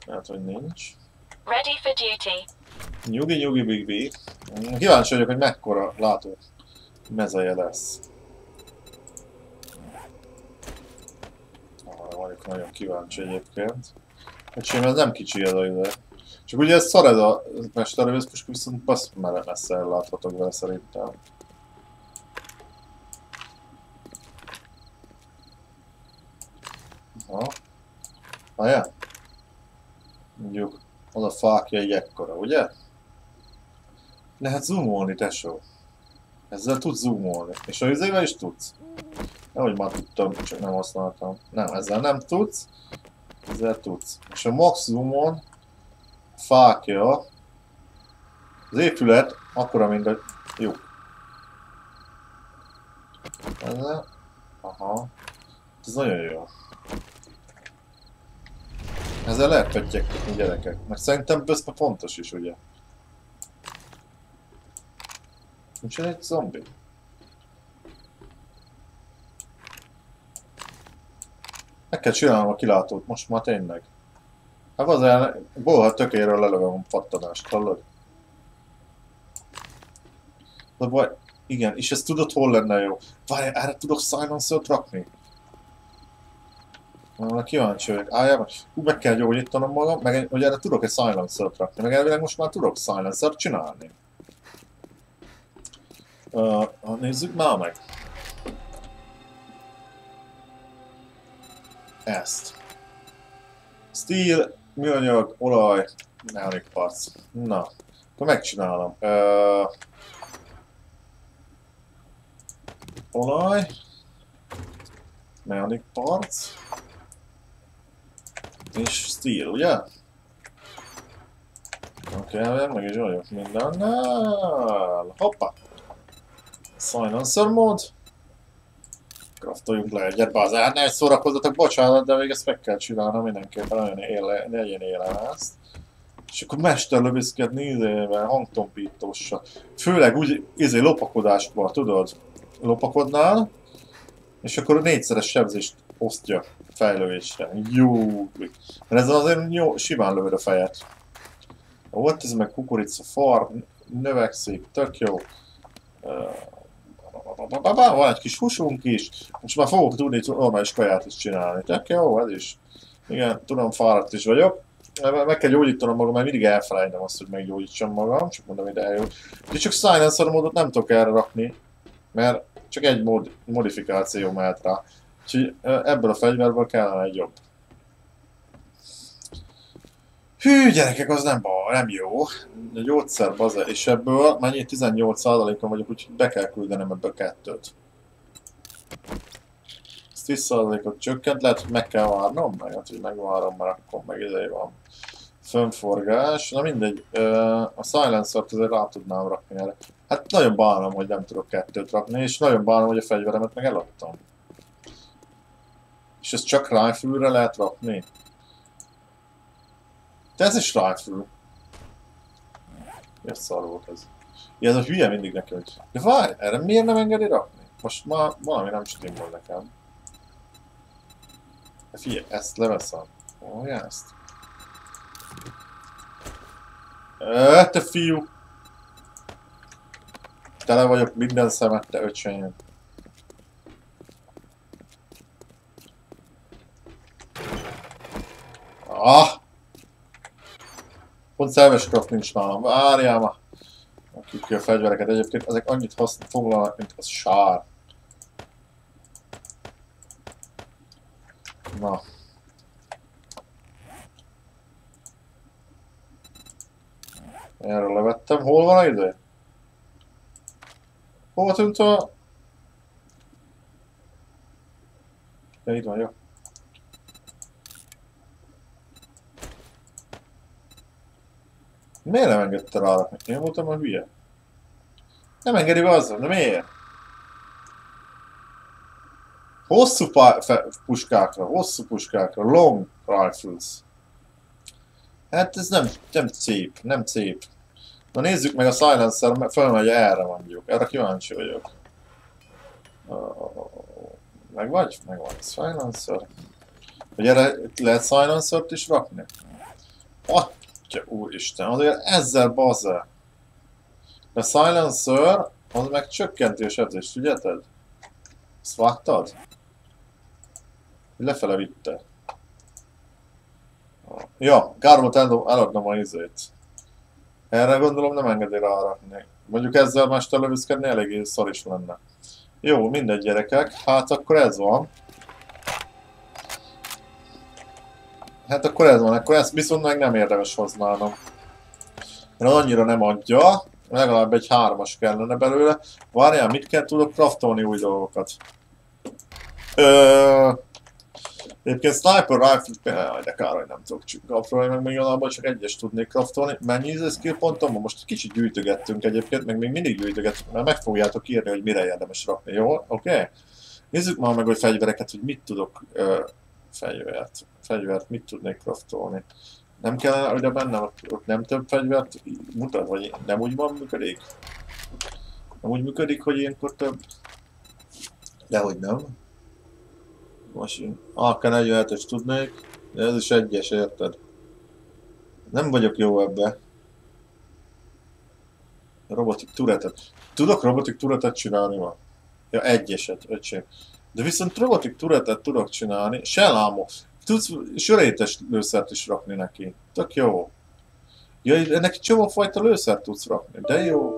Speaker 1: Lehet, hogy nincs.
Speaker 2: Ready for duty.
Speaker 1: Nyugi, nyugi, big big. Kíváncsi vagyok, hogy mekkora látó mezeje lesz. Arra vagyok nagyon kíváncsi egyébként. Öcsém, ez nem kicsi ez a ide. Csak ugye ez szar ez a mesterlövészpus, viszont basz mere messze elláthatok vele szerintem. Ha. Várjál? Mondjuk, az a fákja egy ekkora, ugye? Lehet zoomolni, tesó. Ezzel tudsz zoomolni. És a izével is tudsz. Nehogy már tudtam, csak nem használtam. Nem, ezzel nem tudsz. Ezzel tudsz. És a max zoomon fákja az épület akkora, mint a lyuk. Ezzel. Aha. Ez nagyon jó. Ezzel lehet pöttyektetni gyerekek. Mert szerintem közben fontos is, ugye? Nincs egy zombi? Meg kell csinálnom a kilátót, most már tényleg. Hát az olyan, bolha tökéről lelövöm a pattanást, hallod? De baj, igen, és ezt tudod hol lenne jó? Várj, erre tudok silencer-t rakni? Na, kíváncsi vagyok. Álljál meg. Hú, meg kell gyógyítanom magam, meg hogy erre tudok egy silencer-t rakni, meg elvileg most már tudok silencer-t csinálni. Uh, nézzük már meg. Ezt. Steel, műanyag, olaj, mechanic parts. Na, akkor megcsinálom. Uh, olaj, mechanic parts, és steel, ugye? Oké, okay, meg is vagyok mindennel. Hoppa! Silencer mód. Kraftoljunk le egyet, bazár, hát ne szórakozzatok, bocsánat, de még ezt meg kell csinálnom mindenképpen, nagyon éle, legyen élem ezt. És akkor mesterlövészkedni izével, hangtompítóssal. Főleg úgy izé lopakodásban, tudod? Lopakodnál, és akkor négyszeres sebzést osztja fejlővésre. Jó, mert ez azért jó, simán lövöd a fejet. Ott ez meg kukorica, far, növekszik, tök jó. Van egy kis húsunk is, most már fogok tudni normális kaját is csinálni. Tök jó, ez is. Igen, tudom, fáradt is vagyok. Meg kell gyógyítanom magam, mert mindig elfelejtem azt, hogy meggyógyítsam magam, csak mondom, hogy eljut. De csak Silencer módot nem tudok erre rakni, mert csak egy mod modifikáció mehet rá. Úgyhogy ebből a fegyverből kellene egy jobb. Hű, gyerekek, az nem baj, nem jó. A gyógyszer baza, és ebből mennyi 18%-on vagyok, úgyhogy be kell küldenem ebből kettőt. Ez 10%-ot csökkent, lehet, hogy meg kell várnom, meg hát, hogy megvárom, mert akkor meg ide van. Fönforgás, na mindegy, a silencer-t azért rá tudnám rakni erre. Hát nagyon bánom, hogy nem tudok kettőt rakni, és nagyon bánom, hogy a fegyveremet meg eladtam. És ezt csak rifle lehet rakni. De ez is rifle. Miért szar volt ez? Ja, ez a hülye mindig neki, hogy... De várj, erre miért nem engedi rakni? Most már valami nem stimmel nekem. De figyelj, ezt leveszem. Ó, oh, ezt. Ö, te fiú! Tele vagyok minden szemet, te öcsönjön. Ah! Pont szerves craft nincs nálam. Várjál ma. rakjuk ki a fegyvereket. Egyébként ezek annyit haszn foglalnak, mint az sár. Na. Erről levettem. Hol van a idő? Hova tűnt a... Ja, itt van, jó. Miért nem engedte rá? Én voltam a hülye. Nem engedi be azzal, de miért? Hosszú puskákra, hosszú puskákra, long rifles. Hát ez nem, nem szép, nem szép. Na nézzük meg a silencer, fölmegy erre mondjuk. Erre kíváncsi vagyok. Uh, meg vagy? Meg van a silencer. Hogy erre lehet silencert is rakni? Atya úristen, azért ezzel bazza. A silencer, az meg csökkenti a sebzést, figyelted? Ezt? Lefele vitte. Ja, el- eladnom a izét. Erre gondolom nem engedi rárakni. Mondjuk ezzel mesterlövőzkedni eléggé szar is lenne. Jó, mindegy gyerekek, hát akkor ez van. Hát akkor ez van, akkor ezt viszont meg nem érdemes használnom. Mert annyira nem adja, legalább egy hármas kellene belőle. Várjál, mit kell tudok craftolni új dolgokat? Ö... Egyébként Sniper Rifle, jaj, de kár, hogy nem tudok craftolni, meg még alapban csak egyes tudnék craftolni. Mennyi ez skill pontom? Most kicsit gyűjtögettünk egyébként, meg még mindig gyűjtögetünk, mert meg fogjátok írni, hogy mire érdemes rakni, jó? Oké? Okay? Nézzük már meg, hogy fegyvereket, hogy mit tudok ö, fegyvert. Fegyvert mit tudnék craftolni. Nem kellene, hogy a bennem ott, nem több fegyvert mutat, vagy nem úgy van működik? Nem úgy működik, hogy ilyenkor több? Dehogy nem. Most én AK-47-es tudnék, de ez is egyes, érted? Nem vagyok jó ebbe. Robotik turetet. Tudok robotik turetet csinálni ma? Ja, egyeset, öcsém. De viszont robotik turetet tudok csinálni. Shell Tudsz sörétes lőszert is rakni neki. Tök jó. Ja, neki csomó fajta lőszert tudsz rakni. De jó.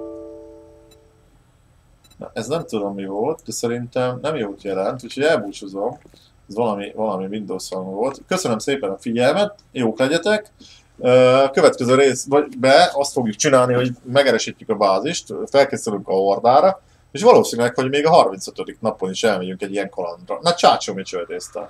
Speaker 1: Na, ez nem tudom mi volt, de szerintem nem jót jelent, úgyhogy elbúcsúzom. Ez valami, valami Windows hang volt. Köszönöm szépen a figyelmet, jók legyetek. Következő részbe azt fogjuk csinálni, hogy megeresítjük a bázist, felkészülünk a hordára, és valószínűleg, hogy még a 35. napon is elmegyünk egy ilyen kalandra. Na csácsom, mit csődéztem.